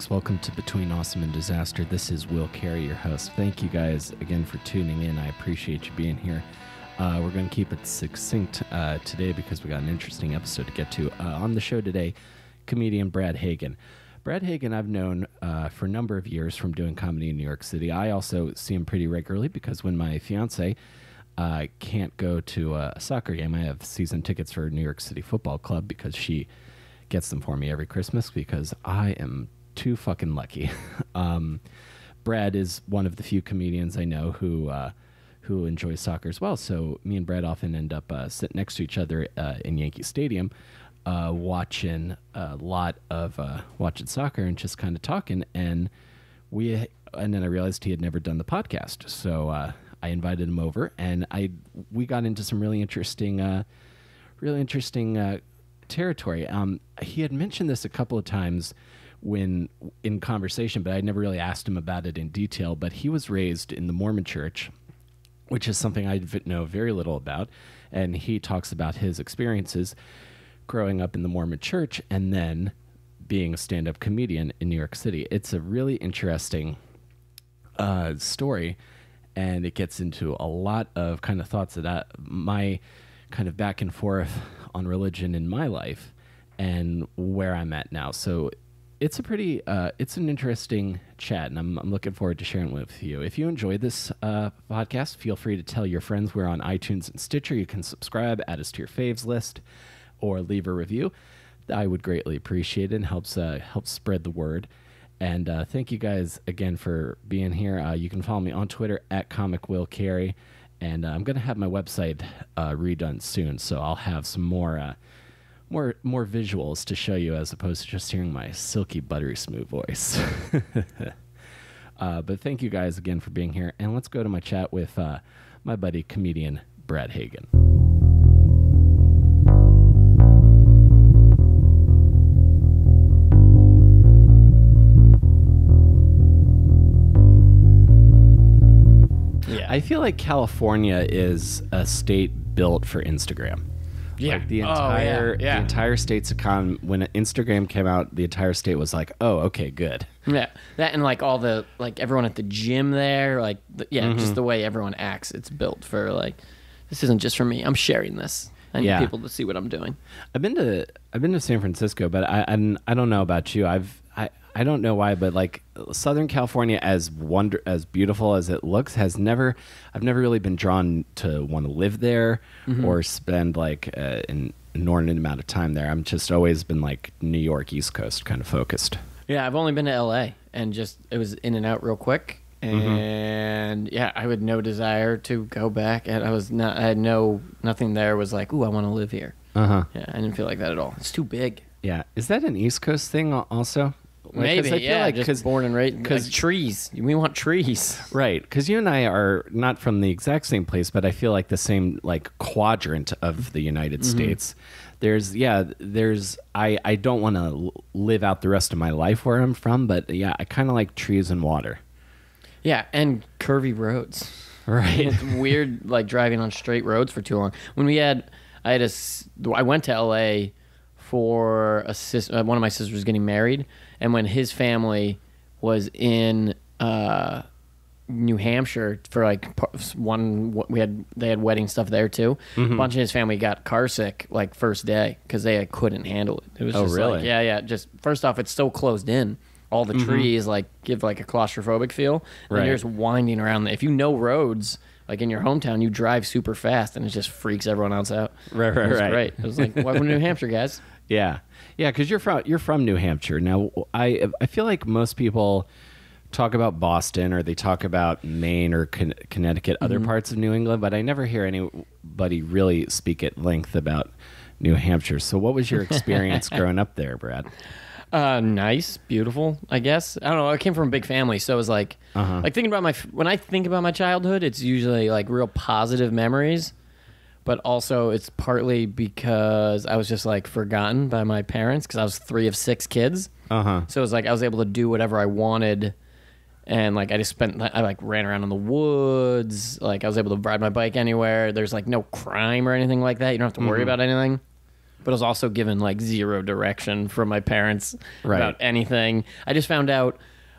Folks, welcome to Between Awesome and Disaster. This is Will Carey, your host. Thank you guys again for tuning in. I appreciate you being here. Uh, we're going to keep it succinct uh, today because we got an interesting episode to get to. Uh, on the show today, comedian Brad Hagan. Brad Hagan, I've known uh, for a number of years from doing comedy in New York City. I also see him pretty regularly because when my fiance uh, can't go to a soccer game, I have season tickets for New York City Football Club because she gets them for me every Christmas because I am too fucking lucky. um, Brad is one of the few comedians I know who uh, who enjoys soccer as well. So me and Brad often end up uh, sitting next to each other uh, in Yankee Stadium, uh, watching a lot of uh, watching soccer and just kind of talking. And we and then I realized he had never done the podcast, so uh, I invited him over, and I we got into some really interesting, really interesting territory. Um, he had mentioned this a couple of times when in conversation, but I never really asked him about it in detail. But he was raised in the Mormon Church, which is something I know very little about, and he talks about his experiences growing up in the Mormon Church and then being a stand-up comedian in New York City. It's a really interesting uh, story, and it gets into a lot of kind of thoughts that I, my kind of back and forth on religion in my life and where I'm at now. So it's a pretty, uh, it's an interesting chat, and I'm, I'm looking forward to sharing with you. If you enjoyed this uh, podcast, feel free to tell your friends. We're on iTunes and Stitcher. You can subscribe, add us to your faves list, or leave a review. I would greatly appreciate it. and helps uh, helps spread the word. And uh, thank you guys again for being here. Uh, you can follow me on Twitter at Comic Will Carey, and uh, I'm going to have my website uh, redone soon, so I'll have some more uh, more more visuals to show you as opposed to just hearing my silky, buttery smooth voice. uh, but thank you guys again for being here, and let's go to my chat with uh, my buddy comedian Brad Hagan. Yeah. I feel like California is a state built for Instagram. Yeah. Like the Oh, yeah, entire yeah. the entire state's economy when Instagram came out, the entire state was like, "Oh, okay, good." yeah. That and like all the like everyone at the gym there, like the, yeah, Mm-hmm. just the way everyone acts. It's built for like this isn't just for me. I'm sharing this. I need Yeah. people to see what I'm doing. I've been to I've been to San Francisco, but I I, I don't know about you. I've I, don't know why, but like Southern California, as wonder as beautiful as it looks, has never I've never really been drawn to want to live there Mm-hmm. or spend like uh, an inordinate amount of time there. I'm just always been like New York East Coast kind of focused. Yeah, I've only been to LA and just it was in and out real quick. Mm-hmm. And yeah, I had no desire to go back. And I was not. I had no nothing there. Was like, ooh, I want to live here. Uh huh. Yeah, I didn't feel like that at all. It's too big. Yeah, is that an East Coast thing also? Like, 'cause Maybe. I feel yeah, like just born and raised. 'cause- Like trees. We want trees. Right, because you and I are not from the exact same place, but I feel like the same like quadrant of the United Mm-hmm. States. There's yeah, there's I I don't want to live out the rest of my life where I'm from, but yeah, I kind of like trees and water. Yeah, and curvy roads. Right. it's weird, like driving on straight roads for too long. When we had, I had a, I went to L.A. for a sis, uh, one of my sisters was getting married, and when his family was in uh, New Hampshire for like one, we had they had wedding stuff there too. Mm-hmm. A bunch of his family got car sick like first day because they couldn't handle it. It was Oh, just really? like, yeah, yeah. Just first off, it's so closed in. All the trees like give like a claustrophobic feel. And Mm-hmm. Right. you're just winding around. If you know roads, like in your hometown, you drive super fast and it just freaks everyone else out. Right, right, it was right. Great. It was like, welcome to New Hampshire, guys. Yeah, yeah, because you're from you're from New Hampshire. Now, I I feel like most people talk about Boston or they talk about Maine or Con- Connecticut, other Mm-hmm. parts of New England, but I never hear anybody really speak at length about New Hampshire. So, what was your experience growing up there, Brad? Uh, nice, beautiful. I guess I don't know. I came from a big family, so it was like, Uh-huh. like thinking about my when I think about my childhood, it's usually like real positive memories, but also it's partly because I was just like forgotten by my parents because I was three of six kids. Uh huh. So it was like I was able to do whatever I wanted, and like I just spent I like ran around in the woods. Like I was able to ride my bike anywhere. There's like no crime or anything like that. You don't have to worry about anything. but I was also given like zero direction from my parents Right. about anything. I just found out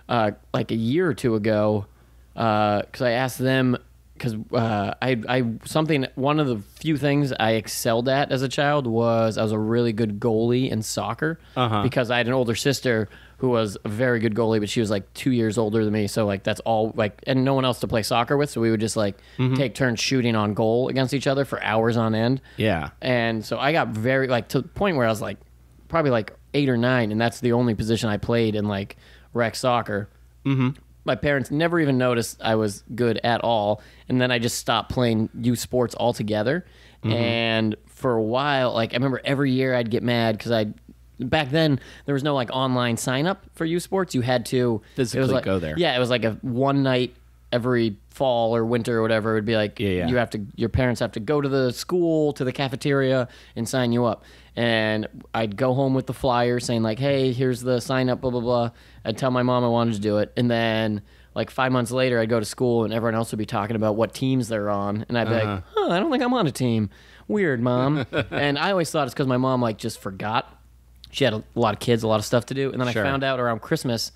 uh, like a year or two ago because I asked them because uh, I I something one of the few things I excelled at as a child was I was a really good goalie in soccer Uh-huh. because I had an older sister who was a very good goalie, but she was like two years older than me. So like that's all like and no one else to play soccer with, so we would just like take turns shooting on goal against each other for hours on end. Yeah. And so I got very like to the point where I was like probably like eight or nine, and that's the only position I played in like rec soccer. Mm-hmm. My parents never even noticed I was good at all, and then I just stopped playing youth sports altogether. Mm-hmm. And for a while, like I remember every year I'd get mad because I. Back then, there was no like online sign up for youth sports. You had to Physically like- go there. Yeah, it was like a one night every fall or winter or whatever. It would be like Yeah, yeah. you have to your parents have to go to the school to the cafeteria and sign you up. And i'd go home with the flyer saying like hey here's the sign up blah blah blah. I'd tell my mom i wanted to do it. And then like five months later i'd go to school and everyone else would be talking about what teams they're on. And i'd be like uh-huh. huh, i don't think i'm on a team. Weird mom. And i always thought it's because my mom like just forgot. She had a lot of kids a lot of stuff to do. And then Sure. i found out around christmas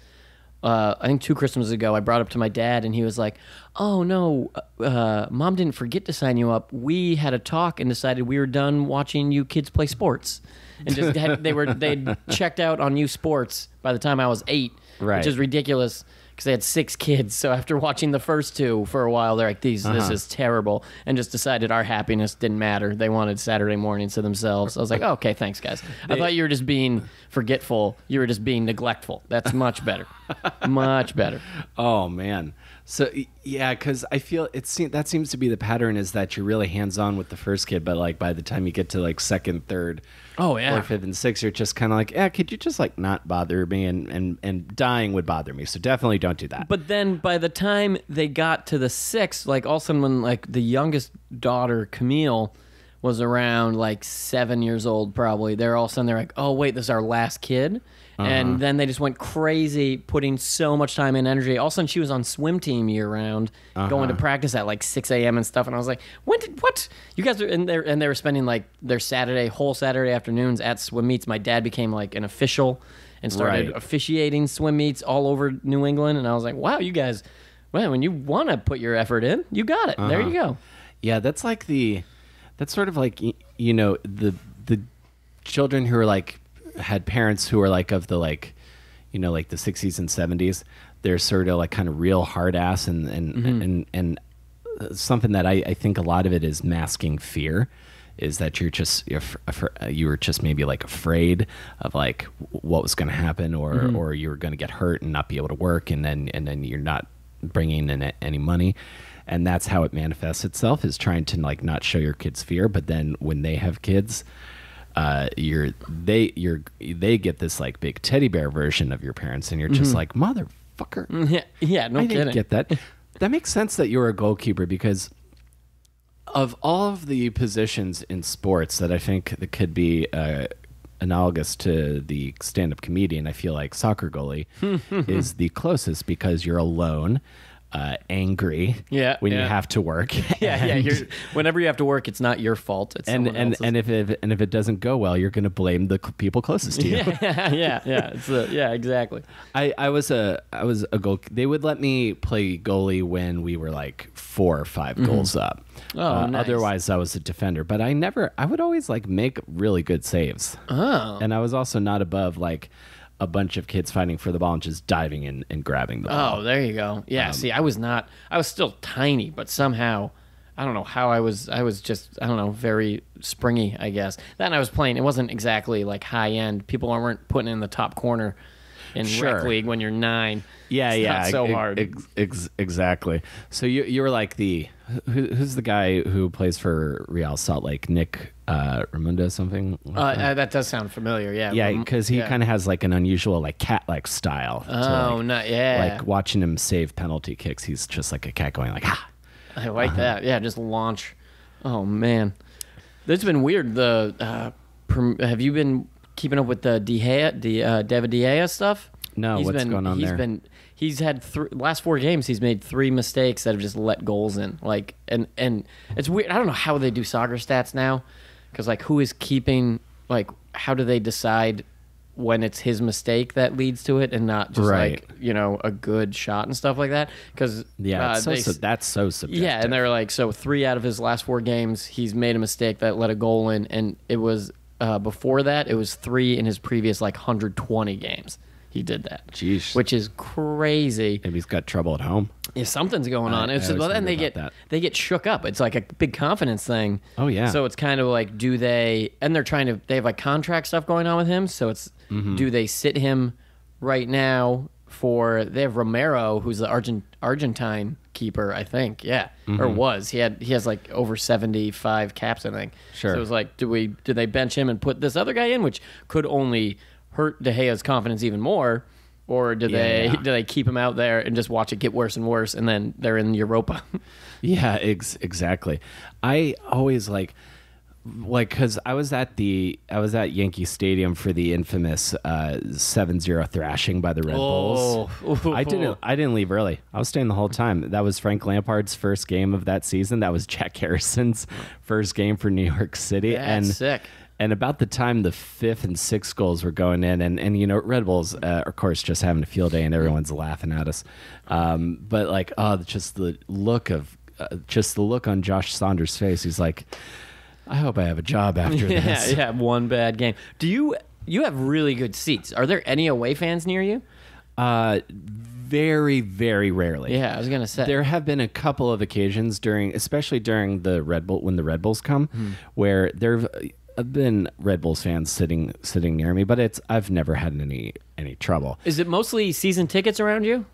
uh, I think two Christmases ago, I brought up to my dad, and he was like, "Oh no, uh, mom didn't forget to sign you up. We had a talk and decided we were done watching you kids play sports, and just had, they were they checked out on you sports by the time I was eight, Right. which is ridiculous." Because they had six kids, so after watching the first two for a while, they're like, "These, this uh-huh. is terrible," and just decided our happiness didn't matter. They wanted Saturday mornings to themselves. I was like, oh, "Okay, thanks, guys. I thought you were just being forgetful. You were just being neglectful. That's much better, much better." Oh man. So yeah, because I feel it seems that seems to be the pattern is that you're really hands on with the first kid, but like by the time you get to like second, third, Oh, yeah. fourth, fifth, and sixth, you're just kind of like, yeah, could you just like not bother me? And and and dying would bother me, so definitely don't do that. But then by the time they got to the sixth, like all of a sudden when like the youngest daughter, Camille, was around like seven years old probably, they're all of a sudden they're like, Oh wait, this is our last kid. And uh-huh. then they just went crazy, putting so much time and energy. All of a sudden, she was on swim team year round, going to uh-huh. practice at like six a.m. and stuff. And I was like, "When did what? You guys are?" in there, and they were spending like their Saturday, whole Saturday afternoons at swim meets. My dad became like an official and started Right. officiating swim meets all over New England, and I was like, "Wow, you guys! Well, when you want to put your effort in, you got it. There you uh-huh. go." Yeah, that's like the that's sort of like you know the the children who are like had parents who are like of the like you know like the 60s and 70s they're sort of like kind of real hard ass and and Mm-hmm. and and uh, something that I, I think a lot of it is masking fear is that you're just you're, f- uh, you were just maybe like afraid of like what was going to happen or Mm-hmm. or you were going to get hurt and not be able to work and then and then you're not bringing in any money and that's how it manifests itself is trying to like not show your kids fear but then when they have kids uh you're they you're they get this like big teddy bear version of your parents and you're just like motherfucker Yeah, yeah, no I kidding. didn't get that. that makes sense that you're a goalkeeper because of all of the positions in sports that I think that could be uh, analogous to the stand-up comedian, I feel like soccer goalie is the closest because you're alone, uh, angry, Yeah, when you have to work, Yeah, yeah. and- You're, whenever you have to work, it's not your fault. It's and and, else's. and if it, and if it doesn't go well, you're going to blame the people closest to you. yeah, yeah, yeah. It's a, yeah, exactly. I, I was a I was a goal. They would let me play goalie when we were like four or 5 goals up. Oh, Uh, nice. Otherwise, I was a defender. But I never. I would always like make really good saves. Oh, And I was also not above like a bunch of kids fighting for the ball and just diving in and grabbing the ball. oh, there you go. Yeah. Um, see, I was not. I was still tiny, but somehow, I don't know how I was. I was just. I don't know. Very springy, I guess. Then I was playing. It wasn't exactly like high end. People weren't putting in the top corner in Sure. rec league when you're nine. Yeah, It's yeah, Not so hard. ex- ex- exactly. So you you were like the who, who's the guy who plays for Real Salt Lake? Nick uh, Rimando something. like uh, that? uh, that does sound familiar. Yeah. Yeah, because he yeah. kind of has like an unusual like cat like style. Oh, like, not yeah. Like watching him save penalty kicks, he's just like a cat going like ah. I like that. Yeah, just launch. Oh man, it's been weird. The uh, have you been keeping up with the De Gea, the uh, David De Gea stuff? No, He's what's been, going on He's there? been he's had th- last four games. He's made three mistakes that have just let goals in. Like and and it's weird. I don't know how they do soccer stats now, because like who is keeping like how do they decide when it's his mistake that leads to it and not just Right. like you know a good shot and stuff like that because Yeah, uh, so, they- su- that's so subjective. yeah, and they're like, so three out of his last four games, he's made a mistake that let a goal in, and it was uh, before that, it was three in his previous like 120 games. He did that, Jeez. which is crazy. maybe he's got trouble at home. If something's going on, I it's always well, then they get that. they get shook up. It's like a big confidence thing. Oh, yeah. So it's kind of like, do they? And they're trying to. They have like contract stuff going on with him. So it's, Mm-hmm. do they sit him right now for? They have Romero, who's the Argent Argentine keeper, I think. Yeah, or Mm-hmm. was he had he has like over seventy five caps, I think. Sure. So it was like, do we? Do they bench him and put this other guy in, which could only hurt De Gea's confidence even more? Or do they Yeah. do they keep him out there and just watch it get worse and worse, and then they're in Europa? Yeah, ex- exactly. I always like like cuz I was at the I was at Yankee Stadium for the infamous uh 7-0 thrashing by the Red Bulls. Oh. I didn't I didn't leave early. I was staying the whole time. That was Frank Lampard's first game of that season. That was Jack Harrison's first game for New York City That's and sick. And about the time the fifth and sixth goals were going in, and, and you know, Red Bulls, uh, of course, just having a field day, and everyone's laughing at us. Um, but like, oh, just the look of, uh, just the look on Josh Saunders' face. He's like, I hope I have a job after Yeah, this. yeah, one bad game. Do you you have really good seats? Are there any away fans near you? Uh, very, very rarely. Yeah, I was gonna say. There have been a couple of occasions during, especially during the Red Bull when the Red Bulls come, Hmm. where there been Red Bulls fans sitting sitting near me, but it's I've never had any any trouble. Is it mostly season tickets around you?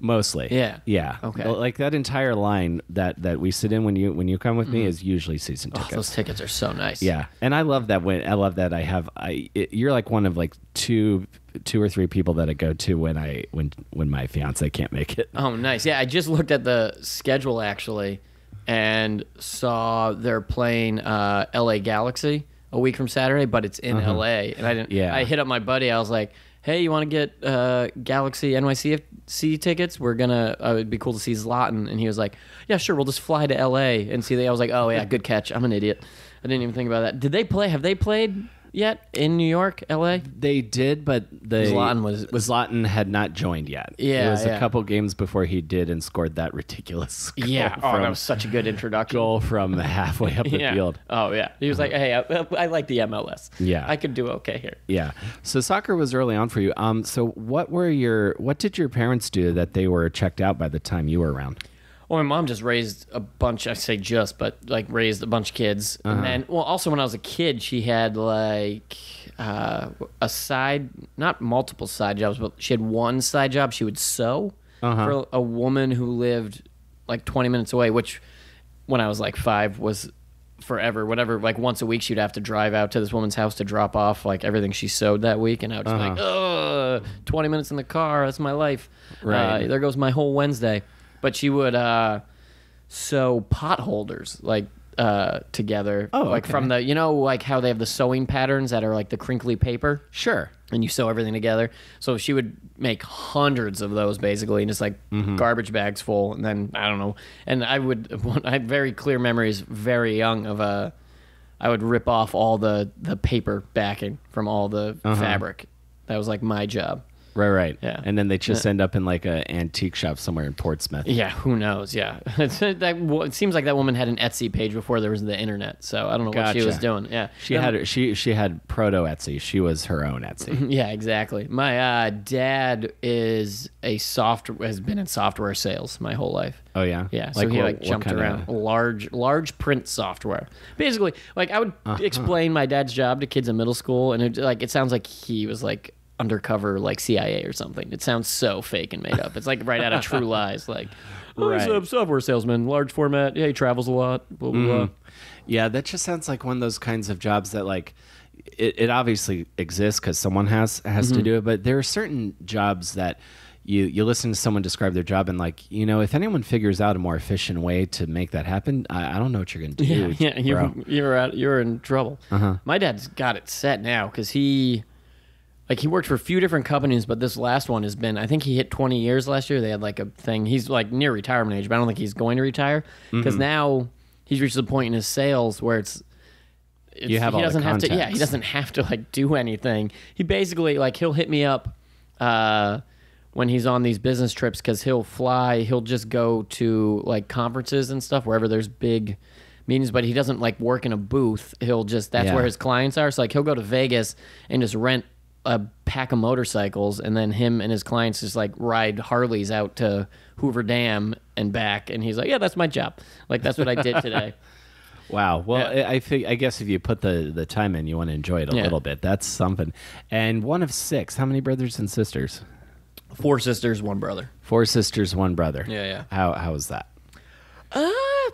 Mostly, Yeah. yeah. Okay. Like that entire line that that we sit in when you when you come with me is usually season Oh, tickets. those tickets are so nice. Yeah, and I love that when I love that I have I it, you're like one of like two two or three people that I go to when I when when my fiance can't make it. Oh, nice. Yeah, I just looked at the schedule actually, and saw they're playing uh, L.A. Galaxy a week from Saturday, but it's in L.A. And I didn't. Uh-huh. Yeah. I hit up my buddy. I was like, "Hey, you want to get uh, Galaxy NYCFC tickets? We're gonna. Uh, it'd be cool to see Zlatan." And he was like, "Yeah, sure. We'll just fly to L.A. and see." The, I was like, "Oh yeah, good catch. I'm an idiot. I didn't even think about that. Did they play? Have they played yet in New York, L.A.? They did, but the Zlatan was- was- Zlatan had not joined yet. Yeah, it was yeah. a couple games before he did and scored that ridiculous goal Yeah. Oh, from, that was such a good introduction. goal from halfway up the yeah. field. Oh yeah. He was like, "Hey, I, I like the MLS. Yeah. I could do okay here." Yeah. So soccer was early on for you. Um. So what were your what did your parents do that they were checked out by the time you were around? Well, my mom just raised a bunch. I say just, but like raised a bunch of kids. Uh-huh. And then, well, also when I was a kid, she had like uh, a side, not multiple side jobs, but she had one side job. She would sew Uh-huh. for a woman who lived like 20 minutes away, which when I was like five was forever. Whatever, like once a week, she'd have to drive out to this woman's house to drop off like everything she sewed that week, and I was just like, ugh, 20 minutes in the car. That's my life. Right. Uh, there goes my whole Wednesday. But she would uh, sew pot holders like uh, together. Oh, like okay. from the you know like how they have the sewing patterns that are like the crinkly paper Sure. and you sew everything together. So she would make hundreds of those basically, and just like Mm-hmm. garbage bags full. And then I don't know. And I would, I had very clear memories, very young of Uh, I would rip off all the the paper backing from all the Uh-huh. fabric. That was like my job. Right. Right. Yeah. And then they just end up in like a antique shop somewhere in Portsmouth. Yeah, who knows? Yeah, that wo- it seems like that woman had an Etsy page before there was the internet. So I don't know what she Gotcha. was doing. Yeah, She Then- had she she had proto Etsy. She was her own Etsy. Yeah, exactly. My uh, dad is a soft has been in software sales my whole life. Oh yeah. Yeah, so he what- like what jumped kinda- around large large print software. Basically, like I would Uh-huh. explain my dad's job to kids in middle school, and it like it sounds like he was like undercover like CIA or something. It sounds so fake and made up. It's like right out of True Lies. Like, oh, he's a software salesman, large format. Yeah, he travels a lot. Blah blah blah. Yeah, that just sounds like one of those kinds of jobs that like it, it obviously exists because someone has has Mm-hmm. to do it, but there are certain jobs that you you listen to someone describe their job and like you know if anyone figures out a more efficient way to make that happen, I, I don't know what you're gonna do. Yeah, yeah, you're bro. you're out, you're in trouble. My dad's got it set now because he, like, he worked for a few different companies, but this last one has been. I think he hit 20 years last year. They had like a thing. He's like near retirement age, but I don't think he's going to retire because now he's reached the point in his sales where it's it's, You have he all the doesn't have to. Yeah, he doesn't have to like do anything. He basically like he'll hit me up uh, when he's on these business trips because he'll fly. He'll just go to like conferences and stuff wherever there's big meetings, but he doesn't like work in a booth. He'll just that's Yeah. where his clients are. So like he'll go to Vegas and just rent a pack of motorcycles, and then him and his clients just like ride Harleys out to Hoover Dam and back. And he's like, yeah, that's my job. Like that's what I did today. Wow. Well, I I, think, I guess if you put the, the time in, you want to enjoy it a Yeah. little bit. That's something. And one of six. How many brothers and sisters? Four sisters, one brother. Four sisters, one brother. Yeah, yeah. How how is that? Uh,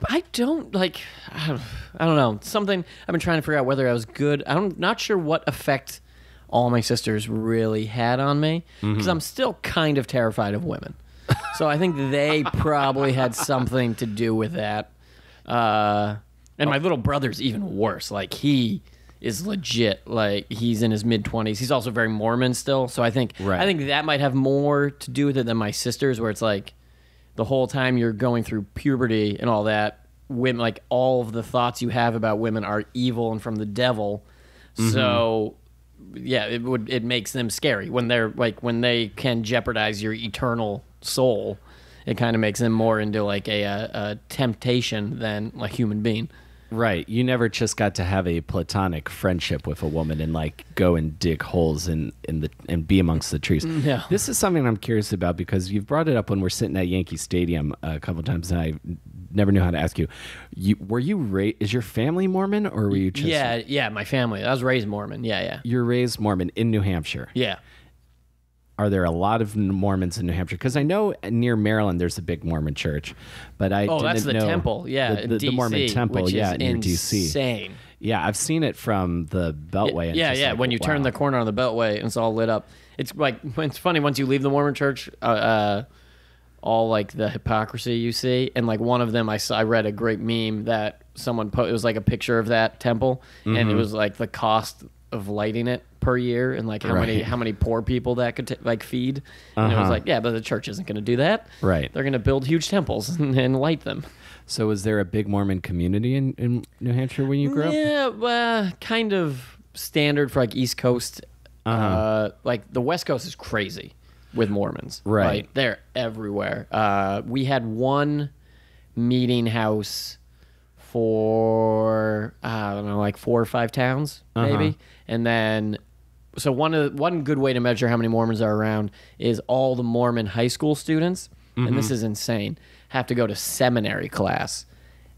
I don't like. I don't, I don't know. Something I've been trying to figure out whether I was good. I'm not sure what effect all my sisters really had on me because I'm still kind of terrified of women. so I think they probably had something to do with that. Uh, and my little brother's even worse. Like he is legit. Like he's in his mid twenties. He's also very Mormon still. So I think Right. I think that might have more to do with it than my sisters, where it's like the whole time you're going through puberty and all that, women like all of the thoughts you have about women are evil and from the devil. So yeah, it would it makes them scary when they're like when they can jeopardize your eternal soul. It kind of makes them more into like a, a, a temptation than a human being. Right. You never just got to have a platonic friendship with a woman and like go and dig holes in, in the and be amongst the trees. Mm, no. This is something I'm curious about because you've brought it up when we're sitting at Yankee Stadium a couple times and I never knew how to ask you. You were you ra- is your family Mormon or were you just yeah, yeah, my family. I was raised Mormon. Yeah, yeah. you're raised Mormon in New Hampshire? Yeah. Are there a lot of Mormons in New Hampshire? Because I know near Maryland there's a big Mormon church, but I Oh, didn't that's the know temple. Yeah, the, the, the Mormon temple. yeah, near DC. insane. Yeah, I've seen it from the Beltway. Yeah, yeah. like, when you turn the corner on the Beltway and it's all lit up, it's like it's funny once you leave the Mormon church, uh, uh, all like the hypocrisy you see, and like one of them, I saw, I read a great meme that someone put. It was like a picture of that temple, and Mm-hmm. it was like the cost of lighting it per year, and like how many how many poor people that could t- like feed. And it was Uh-huh. like, yeah, but the church isn't going to do that. Right. They're going to build huge temples and, and light them. So, was there a big Mormon community in, in New Hampshire when you grew up? Yeah, well, kind of standard for like East Coast. uh Uh-huh. like the West Coast is crazy with Mormons. Right. They're everywhere. Uh, we had one meeting house for I don't know, like four or five towns, Uh-huh. maybe, and then. So one of one good way to measure how many Mormons are around is all the Mormon high school students, and this is insane, have to go to seminary class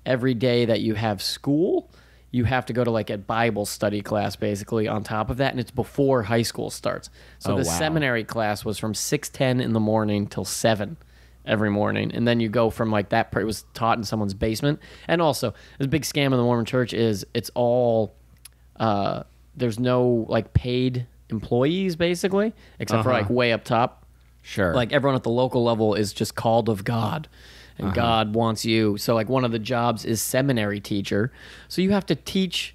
every day that you have school, you have to go to like a Bible study class basically on top of that, and it's before high school starts. So Oh, the wow. seminary class was from six ten in the morning till seven every morning, and then you go from like that. It was taught in someone's basement, and also the big scam in the Mormon Church is it's all uh, there's no like paid employees basically, except for Uh-huh. like way up top Sure. like everyone at the local level is just called of God and Uh-huh. God wants you. So like one of the jobs is seminary teacher. So you have to teach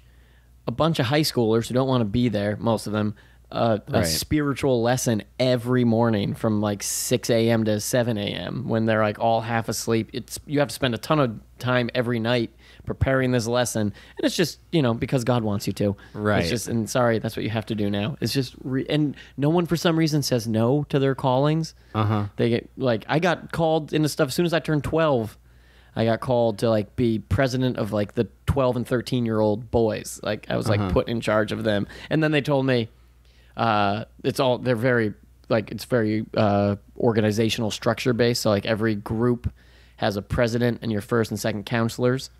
a bunch of high schoolers who don't want to be there, most of them, uh, a spiritual lesson every morning from like 6 a.m. to 7 a.m. when they're like all half asleep. It's you have to spend a ton of time every night preparing this lesson, and it's just you know because God wants you to. Right. It's just and sorry, that's what you have to do now. It's just re- and no one for some reason says no to their callings. Uh huh. They get like I got called into stuff as soon as I turned 12. I got called to like be president of like the 12 and 13 year old boys. Like I was like Uh-huh. put in charge of them. And then they told me uh it's all they're very like it's very uh organizational structure based. So like every group has a president and your first and second counselors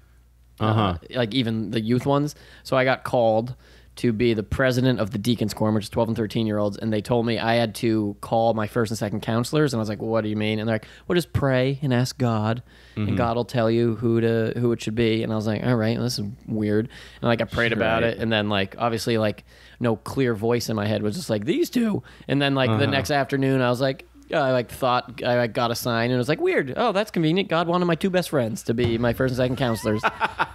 Uh-huh. Uh, like even the youth ones. So I got called to be the president of the Deacons Quorum, which is 12 and 13 year olds, and they told me I had to call my first and second counselors, and I was like, well, "What do you mean?" And they're like, "Well, just pray and ask God, and mm-hmm. God will tell you who to who it should be." And I was like, "All right, this is weird." And like I prayed about it, and then like obviously like no clear voice in my head was just like these two, and then like the uh-huh. next afternoon I was like. I like thought I like, got a sign and it was like weird. Oh, that's convenient. God wanted my two best friends to be my first and second counselors.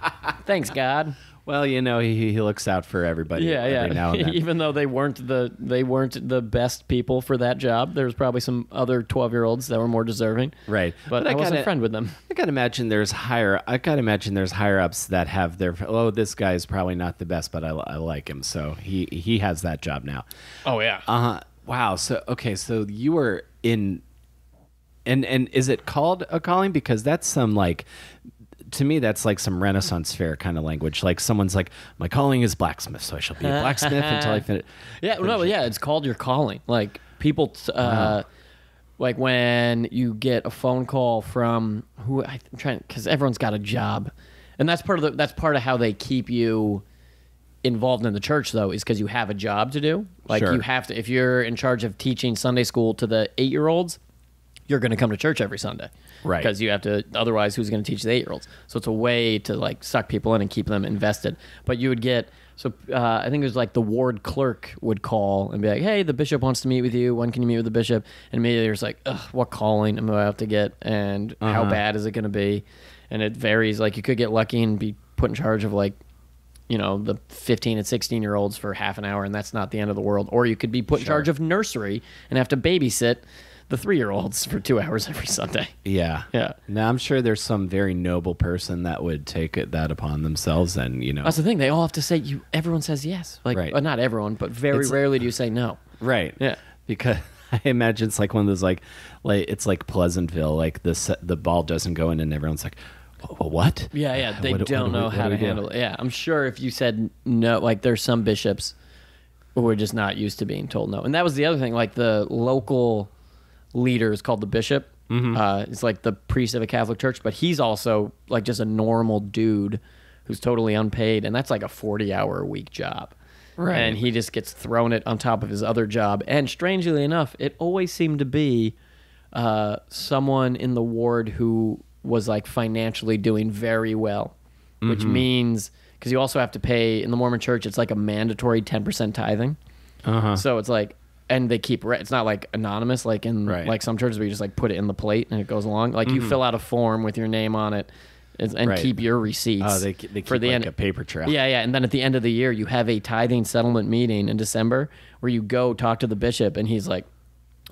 Thanks, God. Well, you know, he, he looks out for everybody. Yeah, every yeah. Now and then. Even though they weren't the they weren't the best people for that job, there was probably some other twelve year olds that were more deserving. right. But, I, I wasn't gotta- friend with them. I gotta imagine there's higher. I gotta imagine there's higher ups that have their. Oh, this guy is probably not the best, but I, I like him, so he he has that job now. Oh yeah. Uh huh. Wow. So okay. So you were in, and and is it called a calling because that's some like. To me, that's like some Renaissance fair kind of language. Like someone's like, "My calling is blacksmith, so I shall be a blacksmith until I finish." Yeah, no, yeah, it's called your calling. Like people, t- uh, like when you get a phone call from who I- I'm trying because everyone's got a job, and that's part of the that's part of how they keep you involved in the church though is because you have a job to do. Like Sure. you have to if you're in charge of teaching Sunday school to the eight year olds, you're going to come to church every Sunday, Right. Because you have to. Otherwise, who's going to teach the eight year olds? So it's a way to like suck people in and keep them invested. But you would get. So uh, I think it was like the ward clerk would call and be like, "Hey, the bishop wants to meet with you. When can you meet with the bishop?" And immediately there's like, Ugh, "What calling am I about to get? And how Uh-huh. bad is it going to be?" And it varies. Like you could get lucky and be put in charge of like you know the 15 and 16 year olds for half an hour and that's not the end of the world or you could be put in charge of nursery and have to babysit the three year olds for two hours every sunday Yeah. Yeah. Now I'm sure there's some very noble person that would take it, that upon themselves, and you know, that's the thing they all have to say you everyone says yes like Right. uh, not everyone but very It's- rarely do you say no right? Yeah. Because I imagine it's like one of those like, like it's like Pleasantville, like the the ball doesn't go in, and everyone's like, "What?" yeah yeah they What do- what don't do we- know what how do to handle it yeah i'm sure if you said no like there's some bishops who are just not used to being told no and that was the other thing like the local leader is called the bishop Mm-hmm. uh, it's like the priest of a catholic church but he's also like just a normal dude who's totally unpaid and that's like a 40 hour a week job Right. and he just gets thrown it on top of his other job and strangely enough it always seemed to be uh, someone in the ward who was like financially doing very well which Mm-hmm. means because you also have to pay in the mormon church it's like a mandatory 10% tithing Uh-huh. so it's like, and they keep re- it's not like anonymous like in Right. like some churches where you just like put it in the plate and it goes along. Like you fill out a form with your name on it, and, and Right. keep your receipts. Oh, they they keep for the like end a paper trail. Yeah, yeah, and then at the end of the year, you have a tithing settlement meeting in December where you go talk to the bishop, and he's like,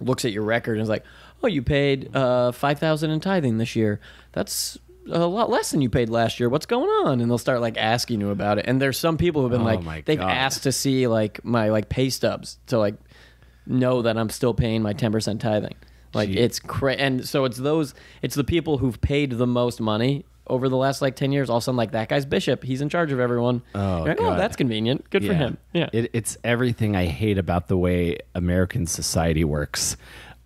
looks at your record and is like, "Oh, you paid uh, five thousand in tithing this year. That's a lot less than you paid last year. What's going on?" And they'll start like asking you about it. And there's some people who've been Oh like, they've God. asked to see like my like pay stubs to like know that I'm still paying my ten percent tithing. Like Gee. it's cra- and so it's those it's the people who've paid the most money over the last like ten years. All of a sudden, like that guy's bishop, he's in charge of everyone. Oh, like, oh, God. that's convenient. Good for him. Yeah. It, it's everything I hate about the way American society works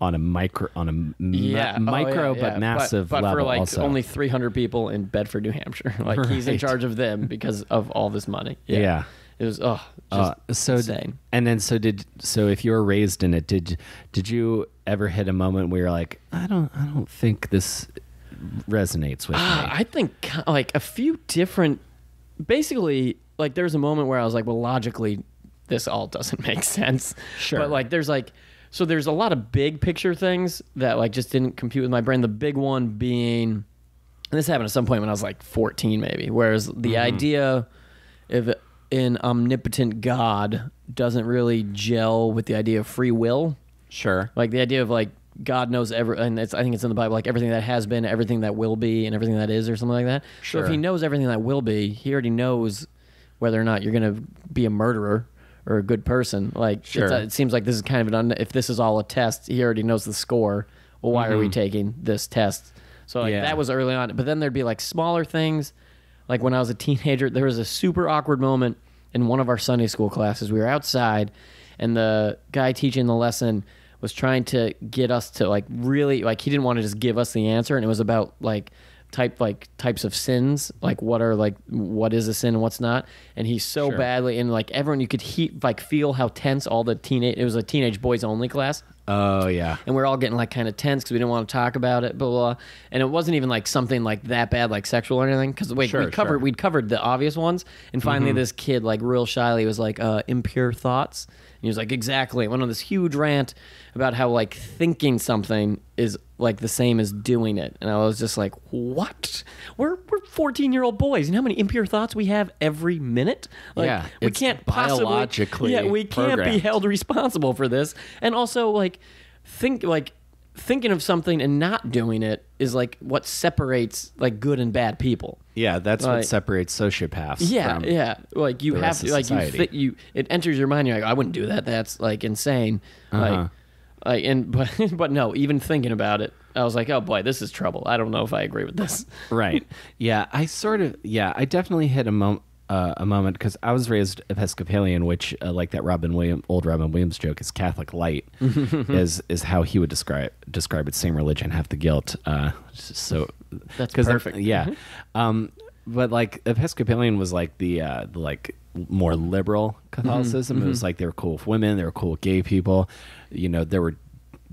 on a micro on a yeah, Oh, micro yeah, but yeah. massive but, but level for like also. only 300 people in Bedford, New Hampshire. Like he's in charge of them because of all this money. Yeah. It was oh, Uh, so insane. and then so did so if you were raised in it did did you ever hit a moment where you're like I don't I don't think this resonates with Ah, me I think like a few different. Basically, like there's a moment where I was like, well, logically, this all doesn't make sense. Sure. But like, there's like, so there's a lot of big picture things that like just didn't compute with my brain. The big one being, and this happened at some point when I was like 14, maybe. Whereas the Mm-hmm. idea of an omnipotent God doesn't really gel with the idea of free will. sure Like the idea of like God knows every, and it's I think it's in the Bible, like everything that has been, everything that will be, and everything that is, or something like that. Sure. So if he knows everything that will be, he already knows whether or not you're gonna be a murderer or a good person. Like it's- Sure. it seems like this is kind of an un, if this is all a test, he already knows the score. Well, why are we taking this test? So like Mm-hmm. Yeah. that was early on, but then there'd be like smaller things. Like when I was a teenager, there was a super awkward moment in one of our Sunday school classes. We were outside, and the guy teaching the lesson was trying to get us to like really like he didn't want to just give us the answer, and it was about like type like types of sins like what are like what is a sin and what's not and he's so Sure. badly and like everyone you could he like feel how tense all the teenage it was a teenage boys only class oh yeah and we are all getting like kind of tense because we didn't want to talk about it, blah, blah blah. And it wasn't even like something like that bad, like sexual or anything. Because wait, Sure, we covered sure. Mm-hmm. we'd covered the obvious ones, and finally this kid like real shyly was like uh, impure thoughts, and he was like, exactly. Went on this huge rant about how like thinking something is like the same as doing it, and I was just like, what? We're we're fourteen year old boys, and how many impure thoughts we have every minute? Like, Yeah, we can't possibly. biologically Yeah, we can't be held responsible for this, and also like think like thinking of something and not doing it is like what separates like good and bad people. Yeah, that's Like- what separates sociopaths. Yeah, from, yeah. Like you have to, like you, society. th- you. It enters your mind. You're like, I wouldn't do that. That's like insane. Uh-huh. Like, like, and but but no. Even thinking about it, I was like, oh boy, this is trouble. I don't know if I agree with this. right. Yeah, I sort of. Yeah, I definitely hit a moment. Uh, a moment because I was raised Episcopalian, which, uh, like that Robin Williams, old Robin Williams joke, is Catholic light, is is how he would describe describe it. Same religion, half the guilt. Uh, so That's perfect. yeah, um, but like Episcopalian was like the uh, the like more liberal Catholicism. It was like they were cool with women, they were cool with gay people. You know, there were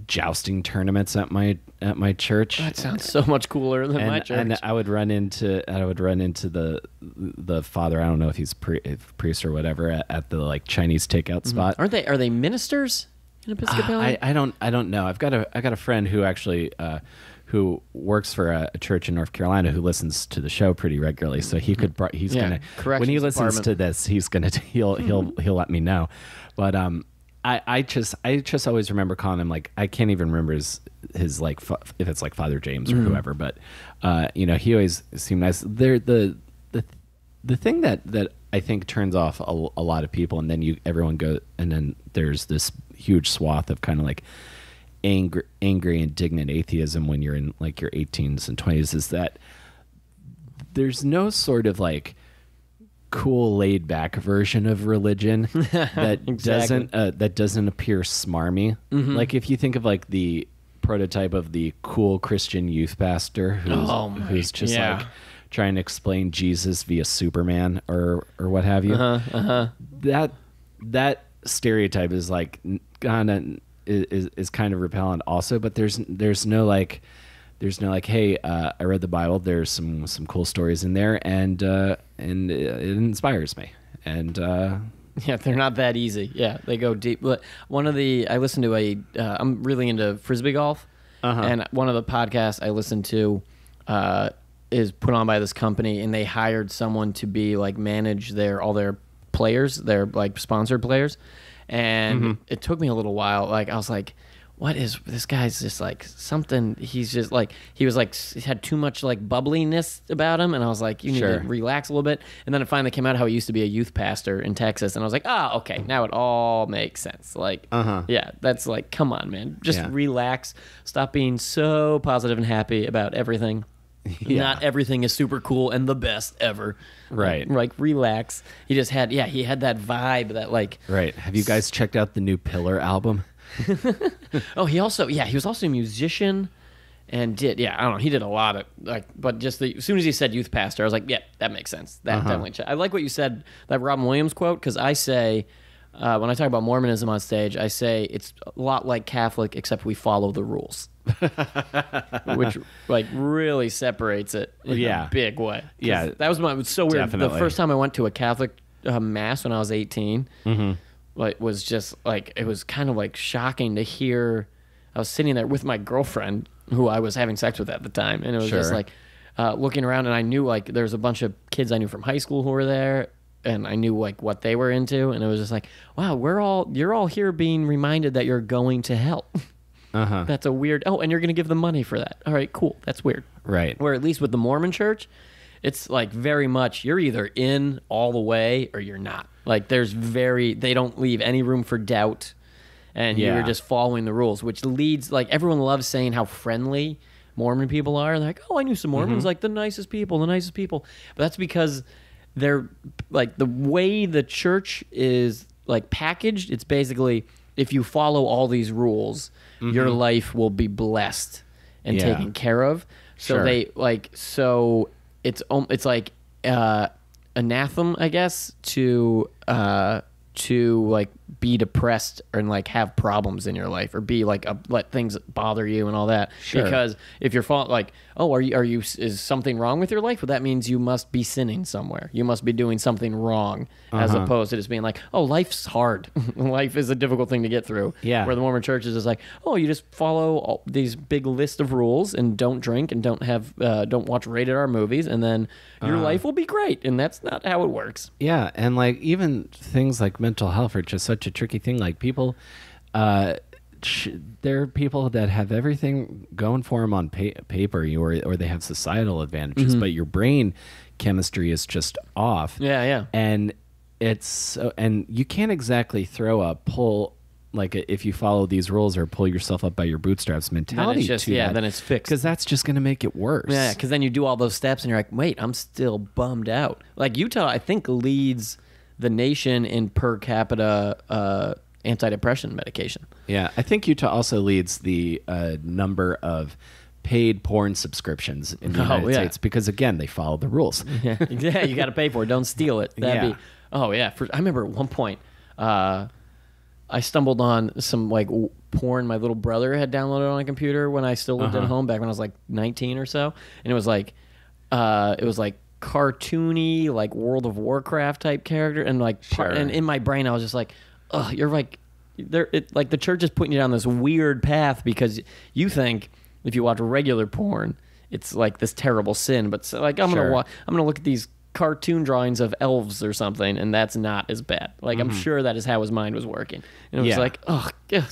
jousting tournaments at my at my church That sounds so much cooler than and, my church. and I would run into I would run into the the father. I don't know if he's pre, if priest or whatever at, at the like Chinese takeout spot. Aren't they? Are they ministers in Episcopalian? I, I don't I don't know. I've got a I got a friend who actually uh, who works for a, a church in North Carolina who listens to the show pretty regularly. So he could he's Yeah, gonna correct when he listens department. to this he's gonna he'll he'll he'll let me know. But um. I, I just I just always remember calling him like I can't even remember his his like if it's like Father James or whoever but uh, you know he always seemed nice. There the the the thing that that I think turns off a, a lot of people, and then you everyone go, and then there's this huge swath of kind of like angry, angry, indignant atheism when you're in like your 18s and 20s. Is that there's no sort of like cool laid back version of religion that Exactly. doesn't uh, that doesn't appear smarmy like if you think of like the prototype of the cool christian youth pastor who's, Oh who's just yeah. like trying to explain jesus via superman or or what have you uh huh. that that stereotype is like kind of is is kind of repellent also but there's there's no like there's no like hey uh, i read the bible there's some some cool stories in there and uh and it, it inspires me and uh Yeah, they're not that easy. Yeah, they go deep. But one of the I listened to a uh, I'm really into frisbee golf, Uh-huh. and one of the podcasts I listened to uh, is put on by this company, and they hired someone to be like manage their all their players, their like sponsored players, and Mm-hmm. it took me a little while. Like I was like. What is this guy's just like something? He's just like he was like he had too much like bubbliness about him, and I was like, you need Sure. to relax a little bit. And then it finally came out how he used to be a youth pastor in Texas, and I was like, ah, okay, now it all makes sense. Like, Uh-huh. yeah, that's like, come on, man, just Yeah. relax, stop being so positive and happy about everything. Yeah. Not everything is super cool and the best ever. Right. Like, relax. He just had, yeah, he had that vibe that like, right have you guys checked out the new pillar album oh, he also, yeah, he was also a musician. And did yeah I don't know he did a lot of like but just the, as soon as he said youth pastor I was like yeah that makes sense that Uh-huh. definitely I like what you said that Robin Williams quote because I say uh, when I talk about Mormonism on stage I say it's a lot like Catholic except we follow the rules which like really separates it in Yeah. a big way. Yeah, that was my it was so weird definitely. the first time I went to a Catholic uh, mass when I was 18 Mm-hmm. Like was just like it was kind of like shocking to hear I was sitting there with my girlfriend who I was having sex with at the time and it was just like uh, looking around and I knew like there was a bunch of kids I knew from high school who were there and I knew like what they were into and it was just like wow we're all you're all here being reminded that you're going to hell. Uh-huh. That's a weird oh and you're going to give them money for that. All right cool. That's weird. Right. Where at least with the Mormon church, it's like very much you're either in all the way or you're not. Like there's very they don't leave any room for doubt and Yeah. you're just following the rules, which leads like everyone loves saying how friendly Mormon people are. They're like, "Oh, I knew some Mormons, mm-hmm. like the nicest people, the nicest people." But that's because they're like the way the church is like packaged, it's basically if you follow all these rules, your mm-hmm. life will be blessed and Yeah. taken care of. So Sure. they like so it's it's like uh, anathema, I guess, to uh, to like be depressed and like have problems in your life or be like a, let things bother you and all that. Sure. because if you're fall, like oh are you are you is something wrong with your life? Well that means you must be sinning somewhere. You must be doing something wrong as Uh-huh. opposed to just being like oh life's hard. Life is a difficult thing to get through. Yeah. where the mormon church is just like oh you just follow all these big list of rules and don't drink and don't have uh, don't watch rated r movies and then your life will be great. And that's not how it works. Yeah, and like even things like mental health are just such a tricky thing. Like people, uh, sh- there are people that have everything going for them on pa- paper, or or they have societal advantages, Mm-hmm. but your brain chemistry is just off. yeah yeah and it's so, and you can't exactly throw a pull like a, if you follow these rules or pull yourself up by your bootstraps mentality just- to yeah, that, then it's fixed. because that's just going to make it worse. Yeah, because then you do all those steps and you're like, wait, I'm still bummed out. Like Utah, I think leads the nation in per capita uh, antidepressant medication. Yeah, I think Utah also leads the uh, number of paid porn subscriptions in the Oh, United yeah. States because again they follow the rules. Yeah, yeah, you got to pay for it. Don't steal it. That'd Yeah. be. Oh yeah, for, I remember at one point, uh, I stumbled on some like porn my little brother had downloaded on a computer when I still lived Uh-huh. at home back when I was like 19 or so, and it was like, uh, it was like cartoony, like World of Warcraft type character, and like, par- Sure. and in my brain I was just like, oh, you're like, there, it like the church is putting you down this weird path because you think if you watch regular porn, it's like this terrible sin, but so, like I'm Sure. gonna watch. I'm gonna look at these cartoon drawings of elves or something, and that's not as bad. Like I'm sure that is how his mind was working, and it was Mm-hmm. Yeah. like, oh,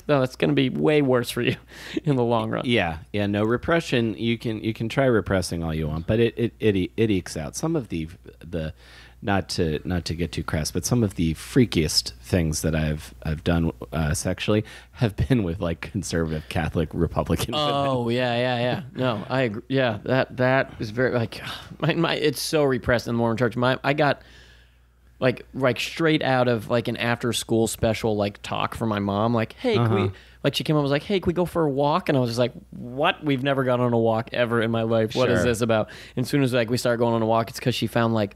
no, that's gonna be way worse for you in the long run. Yeah, yeah, no repression. You can you can try repressing all you want, but it it it, it ekes out some of the the not to not to get too crass, but some of the freakiest things that I've I've done uh, sexually have been with like conservative Catholic Republican. women. Oh yeah, yeah, yeah. No, I agree. Yeah, that that is very like my, my it's so repressed in the Mormon Church. My I got like like straight out of like an after school special like talk from my mom. Like, hey, can we? Like she came up and was like, hey, can we go for a walk? And I was just like, what? We've never gone on a walk ever in my life. What is Sure. this about? And as soon as like we started going on a walk, it's because she found like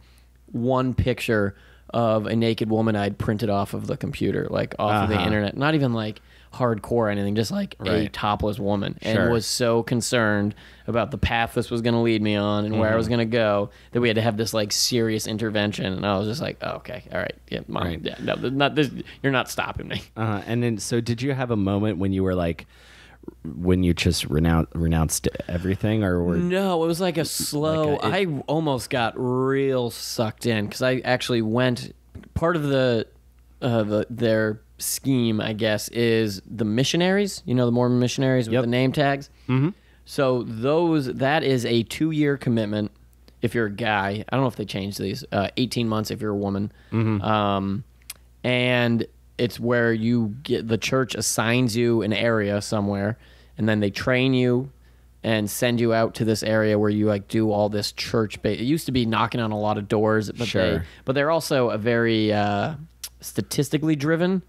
one picture of a naked woman I'd printed off of the computer, like off of the Uh-huh. internet. Not even like hardcore or anything, just like a topless woman, and Sure. was so concerned about the path this was going to lead me on and where I was Mm-hmm. going to go that we had to have this like serious intervention. And I was just like, oh, okay, all right, yeah, mom, Right. yeah, no, not this. You're not stopping me. Uh, and then, so did you have a moment when you were like, when you just renounced renounced everything, or were No, it was like a slow. Like a- it- I almost got real sucked in because I actually went. Part of the, uh, the their scheme, I guess, is the missionaries. You know, the Mormon missionaries with Yep. the name tags. Mm-hmm. So those that is a two year commitment. If you're a guy, I don't know if they changed these. Uh, Eighteen months if you're a woman. Um, and it's where you get the church assigns you an area somewhere and then they train you and send you out to this area where you like do all this church ba- it used to be knocking on a lot of doors but they Sure. but they're also a very uh, statistically driven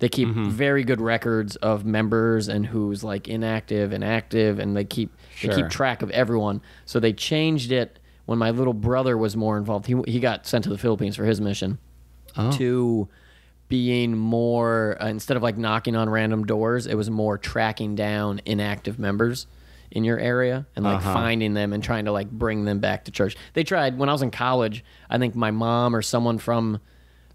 they keep Mm-hmm. very good records of members and who's like inactive and active and they keep they keep track of everyone so they changed it when my little brother was more involved he, he got sent to the philippines for his mission Oh. to being more uh, instead of like knocking on random doors it was more tracking down inactive members in your area and like Uh-huh. finding them and trying to like bring them back to church they tried when i was in college i think my mom or someone from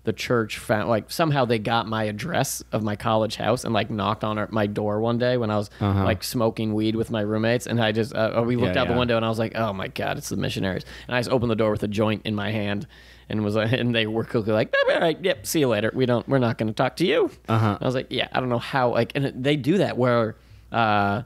the church found like somehow they got my address of my college house and like knocked on our, my door one day when i was like smoking weed with my roommates and i just uh, we looked Uh-huh. Yeah, out the window and i was like oh my god it's the missionaries and i just opened the door with a joint in my hand and was like, and they were quickly like, all right, yep, see you later. We don't, we're not going to talk to you. Uh-huh. I was like, yeah, I don't know how, like, and they do that where, uh,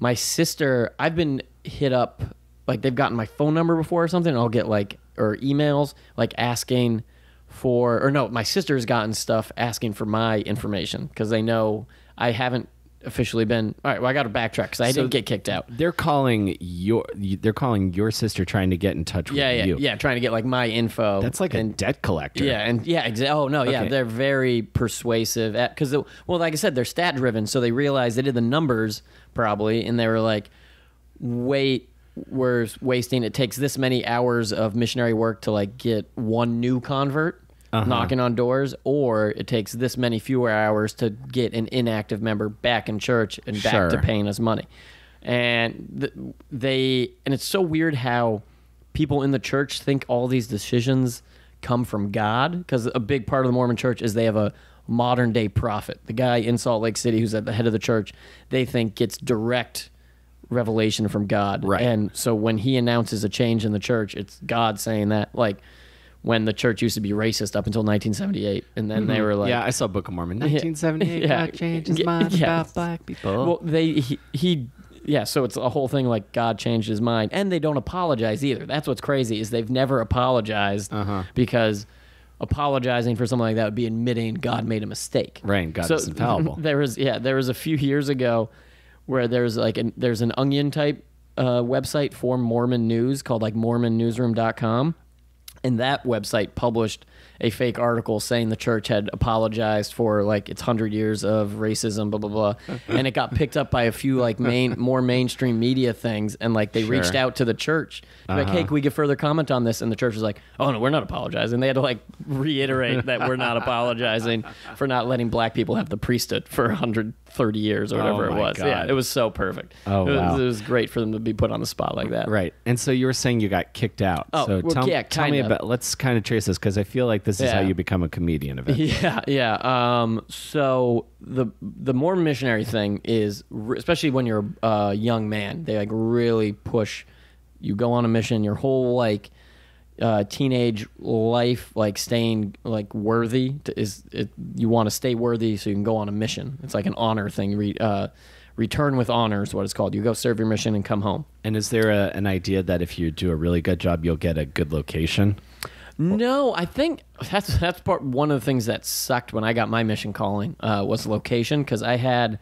my sister, I've been hit up, like they've gotten my phone number before or something. And I'll get like, or emails like asking for, or no, my sister's gotten stuff asking for my information because they know I haven't officially been, all right, well, I got to backtrack because I So- didn't get kicked out. they're calling your they're calling your sister trying to get in touch with Yeah, yeah, you? yeah. Trying to get like my info. That's like a debt collector. Yeah, and yeah, exa- oh no, yeah, Okay. they're very persuasive because well, like I said, they're stat driven, so they realized they did the numbers probably, and they were like, wait, we're wasting. It takes this many hours of missionary work to like get one new convert. Uh-huh. knocking on doors, or it takes this many fewer hours to get an inactive member back in church and back Sure. to paying us money. And th- they and it's so weird how people in the church think all these decisions come from God because a big part of the Mormon church is they have a modern day prophet. The guy in Salt Lake City who's at the head of the church, they think gets direct revelation from God. Right. And so when he announces a change in the church, it's God saying that like when the church used to be racist up until 1978 and then they were like yeah, I saw Book of Mormon. 1978. Yeah. God changed his Yeah, mind yeah. about black people. well, they he, he yeah, so it's a whole thing like God changed his mind, and they don't apologize either. That's what's crazy is they've never apologized Uh-huh. because apologizing for something like that would be admitting God made a mistake. Right, God is infallible. There was yeah, there was a few years ago where there's like an, there's an onion type uh, website for Mormon news called like MormonNewsroom.com, and that website published a fake article saying the church had apologized for like its hundred years of racism, blah blah blah, and it got picked up by a few like main more mainstream media things, and like they reached out to the church, like, hey, uh-huh. can we get further comment on this? And the church was like, oh no, we're not apologizing. They had to like reiterate that we're not apologizing for not letting black people have the priesthood for 130 years or whatever Oh it was. Yeah, it was so perfect. Oh, it was, wow. it was great for them to be put on the spot like that. Right. And so you were saying you got kicked out. Oh, so well, tell, yeah, tell me about let's kind of trace this because I feel like this is how you become a comedian eventually. Yeah, yeah. Um, so the the more missionary thing is, especially when you're a young man, they like really push. You go on a mission, your whole like uh, teenage life, like staying like worthy to, is it, you want to stay worthy so you can go on a mission. It's like an honor thing. Re, uh, return with honor is what it's called. You go serve your mission and come home. And is there a, an idea that if you do a really good job, you'll get a good location? No, I think that's that's part one of the things that sucked when I got my mission calling uh, was location because I had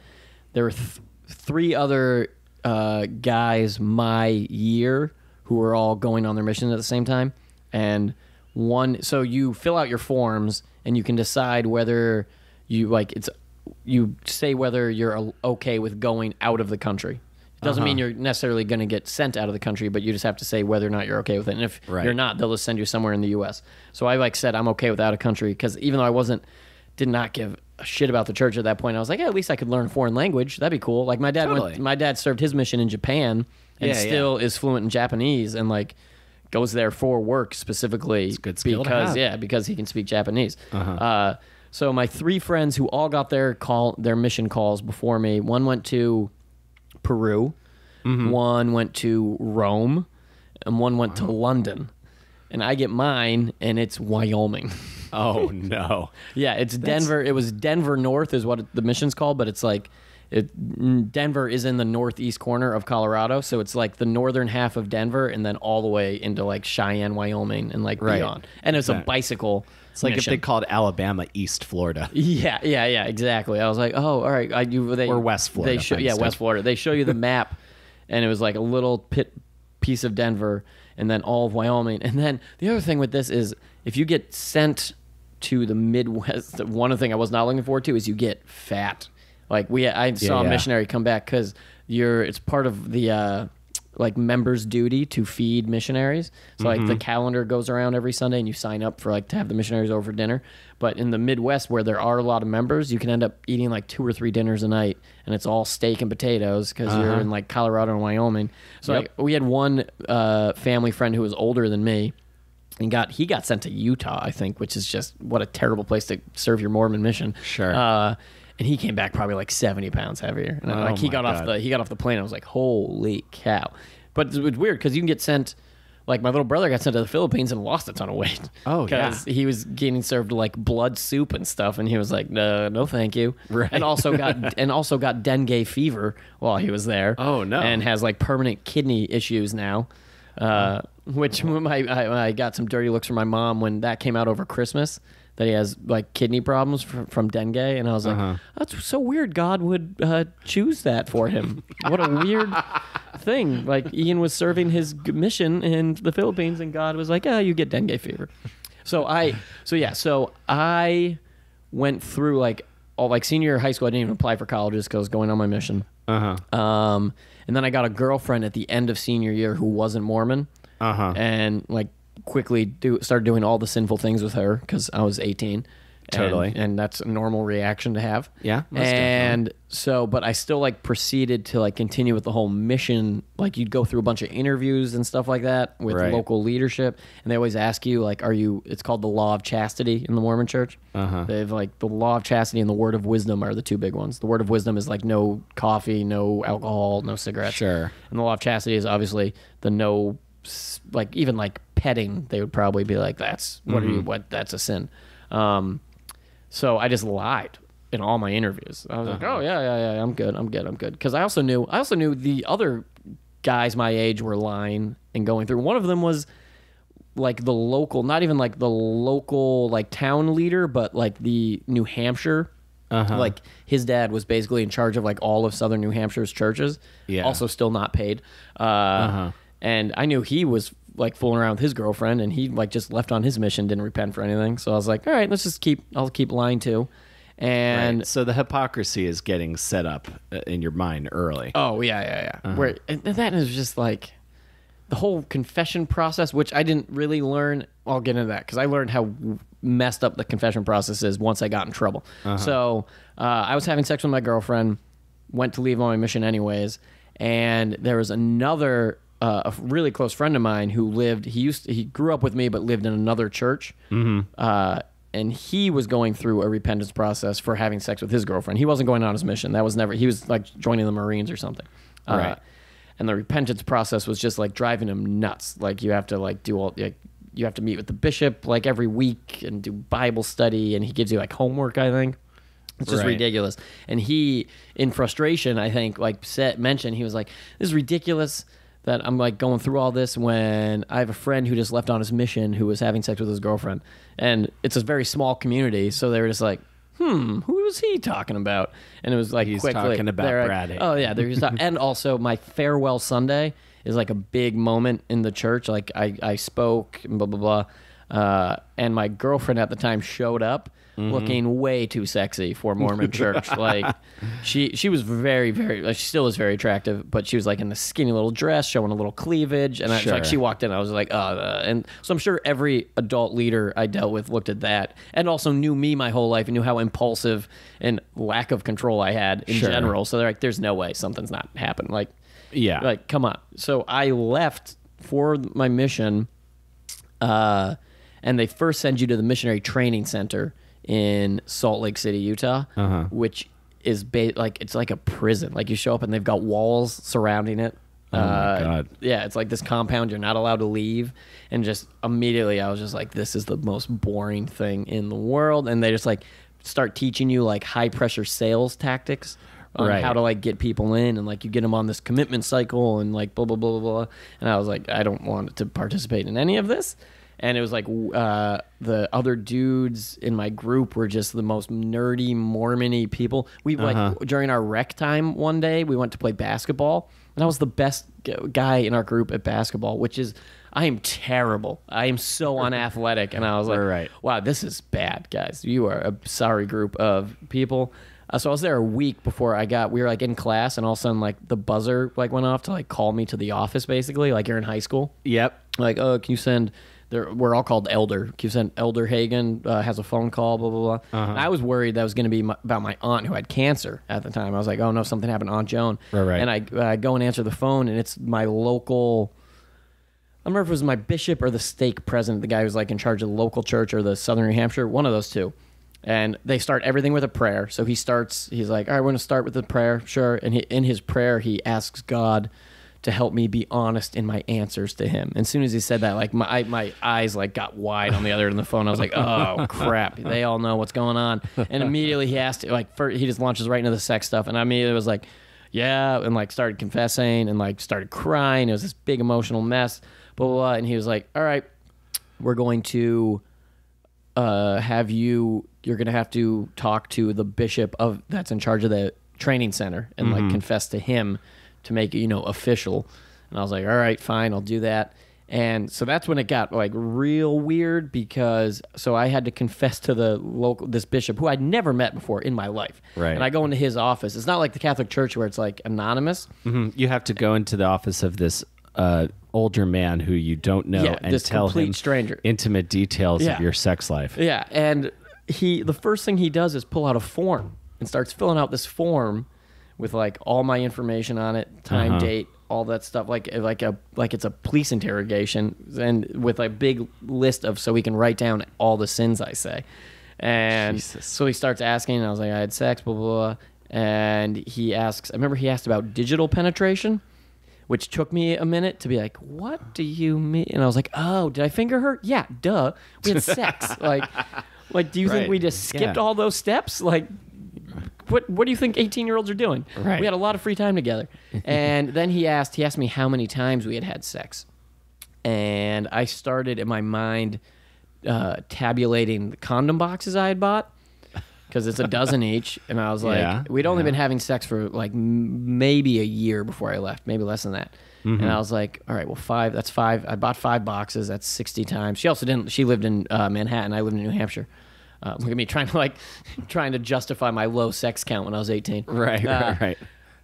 there were th- three other uh, guys my year who were all going on their mission at the same time, and one so you fill out your forms and you can decide whether you like it's you say whether you're okay with going out of the country. It doesn't mean uh-huh. you're necessarily going to get sent out of the country, but you just have to say whether or not you're okay with it. And if Right. you're not, they'll just send you somewhere in the U.S. So I like said I'm okay with out of country because even though I wasn't, did not give a shit about the church at that point, I was like, yeah, at least I could learn a foreign language. That'd be cool. Like my dad Totally. went, my dad served his mission in Japan and Yeah, still is fluent in Japanese and like goes there for work specifically a good skill to because yeah because he can speak Japanese. uh so my three friends who all got their call their mission calls before me, one went to Peru, Mm-hmm. one went to Rome, and one went to London. And I get mine, and it's Wyoming. Oh no. yeah, it's Denver. It was Denver North, is what the mission's called, but it's like it, Denver is in the northeast corner of Colorado, so it's like the northern half of Denver, and then all the way into like Cheyenne, Wyoming, and like Right. beyond. And it's a bicycle. It's like mission. if they called Alabama East Florida. Yeah, yeah, yeah, exactly. I was like, oh, all right. I, you, they, Or West Florida, They show, yeah. West Florida. They show you the map, and it was like a little pit piece of Denver, and then all of Wyoming. And then the other thing with this is, if you get sent to the Midwest, one of the things I was not looking forward to is you get fat. Like we, I saw yeah. a missionary come back because you're. It's part of the. Uh, like members duty to feed missionaries so like Mm-hmm. the calendar goes around every sunday and you sign up for like to have the missionaries over for dinner but in the midwest where there are a lot of members you can end up eating like two or three dinners a night and it's all steak and potatoes because you're in like colorado and wyoming so Uh-huh. Yep. like we had one uh, family friend who was older than me and got he got sent to Utah, I think, which is just what a terrible place to serve your Mormon mission. Sure. Uh, and he came back probably like seventy pounds heavier. And Oh like he got off the he got off the plane. I was like, holy cow! But it's, it's weird because you can get sent. Like my little brother got sent to the Philippines and lost a ton of weight. Oh, yeah. because he was getting served like blood soup and stuff, and he was like, "No, no, thank you." Right. And also got and also got dengue fever while he was there. Oh, no. And has like permanent kidney issues now. Uh, which my, I, I got some dirty looks from my mom when that came out over Christmas that he has like kidney problems from, from dengue, and I was like, Uh-huh. "That's so weird. God would uh, choose that for him. what a weird thing." Like Ian was serving his mission in the Philippines, and God was like, "Ah, you get dengue fever." So I, so yeah, so I went through like all like senior high school. I didn't even apply for colleges because I was going on my mission. Uh huh. Um, and then I got a girlfriend at the end of senior year who wasn't Mormon. Uh huh. And like quickly do start doing all the sinful things with her because I was 18. Totally. and, that's a normal reaction to have. Yeah, and so, but I still like proceeded to like continue with the whole mission. Like you'd go through a bunch of interviews and stuff like that with Right. local leadership, and they always ask you like, "Are you?" It's called the law of chastity in the Mormon Church. Uh-huh. They have like the law of chastity and the word of wisdom are the two big ones. The word of wisdom is like no coffee, no alcohol, no cigarettes. Sure. And the law of chastity is obviously the no, like even like petting. They would probably be like, "That's what are Mm-hmm. you? What that's a sin." Um, so I just lied in all my interviews. I was like, Uh-huh. "Oh yeah, yeah, yeah, I'm good, I'm good, I'm good." Because I also knew, I also knew the other guys my age were lying and going through. One of them was like the local, not even like the local like town leader, but like the New Hampshire. Uh-huh. Like his dad was basically in charge of like all of Southern New Hampshire's churches. Yeah. Also, still not paid. Uh, Uh-huh. And I knew he was like fooling around with his girlfriend, and he like just left on his mission, didn't repent for anything. So I was like, all right, let's just keep. I'll keep lying too. And Right. so the hypocrisy is getting set up uh, in your mind early. Oh yeah, yeah, yeah. Uh-huh. Where and that is just like the whole confession process, which I didn't really learn. I'll get into that because I learned how messed up the confession process is once I got in trouble. Uh-huh. So uh, I was having sex with my girlfriend, went to leave on my mission anyways, and there was another. Uh, a really close friend of mine who lived. He used. to, he grew up with me, but lived in another church. Mm-hmm. Uh, and he was going through a repentance process for having sex with his girlfriend. He wasn't going on his mission. That was never. He was like joining the Marines or something. Uh, Right. and the repentance process was just like driving him nuts. Like you have to like do all like you have to meet with the bishop like every week and do Bible study, and he gives you like homework. I think it's just Right. ridiculous. And he, in frustration, I think like said mentioned he was like, "This is ridiculous." That I'm like going through all this when I have a friend who just left on his mission who was having sex with his girlfriend, and it's a very small community, so they were just like, "Hmm, who was he talking about?" And it was like He's quickly, talking about they're like, Brady. Oh yeah, there's and also my farewell Sunday is like a big moment in the church. Like I I spoke and blah blah blah, uh, and my girlfriend at the time showed up. Mm-hmm. Looking way too sexy for Mormon church, like she she was very very like, she still is very attractive, but she was like in the skinny little dress, showing a little cleavage, and I like she walked in, I was like, oh, uh, and so I'm sure every adult leader I dealt with looked at that, and also knew me my whole life and knew how impulsive and lack of control I had in Sure. general. So they're like, there's no way something's not happened. Like, Yeah. like come on. So I left for my mission, uh, and they first send you to the missionary training center in Salt Lake City, Utah, Uh-huh. which is ba- like it's like a prison. Like you show up and they've got walls surrounding it. Oh Uh, God. Yeah, it's like this compound you're not allowed to leave, and just immediately I was just like, this is the most boring thing in the world, and they just like start teaching you like high pressure sales tactics on Right. how to like get people in and like you get them on this commitment cycle and like blah blah blah blah blah. And I was like, I don't want to participate in any of this. And it was like uh, the other dudes in my group were just the most nerdy Mormony people. We like during our rec time one day we went to play basketball, and I was the best guy in our group at basketball, which is I am terrible. I am so unathletic, and I was like, Right. wow, this is bad, guys. You are a sorry group of people. Uh, so I was there a week before I got. We were like in class, and all of a sudden, like the buzzer like went off to like call me to the office, basically, like you're in high school. Yep. Like, oh, can you send? There, we're all called Elder. You send Elder Hagan uh, has a phone call? Blah blah blah. Uh-huh. And I was worried that was going to be my, about my aunt who had cancer at the time. I was like, oh no, something happened to Aunt Joan. Right, right. And I uh, go and answer the phone, and it's my local. I don't remember if it was my bishop or the stake president, the guy who's like in charge of the local church or the Southern New Hampshire, one of those two. And they start everything with a prayer. So he starts, he's like, all right, we're going to start with the prayer, sure. And he, in his prayer, he asks God to help me be honest in my answers to him. And as soon as he said that, like my I, my eyes like got wide on the other end of the phone. I was like, oh crap, they all know what's going on. And immediately he asked, like, first, he just launches right into the sex stuff, and I immediately was like, yeah, and like started confessing and like started crying. It was this big emotional mess, blah blah. blah. And he was like, all right, we're going to uh, have you you're gonna have to talk to the bishop of that's in charge of the training center and like confess to him to make it you know official and i was like all right fine i'll do that and so that's when it got like real weird because so i had to confess to the local this bishop who i'd never met before in my life Right. and i go into his office it's not like the catholic church where it's like anonymous hmm You have to go into the office of this a older man who you don't know Yeah, and tell him stranger. intimate details Yeah. of your sex life. Yeah, and he the first thing he does is pull out a form and starts filling out this form with like all my information on it, time, Uh-huh. date, all that stuff, like like a like it's a police interrogation, and with a big list of so he can write down all the sins I say, and Jesus. so he starts asking, and I was like, I had sex, blah blah, blah. and he asks, I remember he asked about digital penetration. Which took me a minute to be like, what do you mean? And I was like, oh, did I finger her? Yeah, duh. We had sex. like, like, do you Right. think we just skipped Yeah. all those steps? Like, what what do you think 18 year olds are doing? Right. We had a lot of free time together. and then he asked he asked me how many times we had had sex, and I started in my mind uh, tabulating the condom boxes I had bought because it's a dozen each, and I was like, Yeah, we'd only yeah. been having sex for like m- maybe a year before I left, maybe less than that. Mm-hmm. And I was like, all right, well, five. That's five. I bought five boxes. That's sixty times. She also didn't. She lived in uh, Manhattan. I lived in New Hampshire. Uh, look at me trying to like trying to justify my low sex count when I was eighteen. Right, Uh, right, right.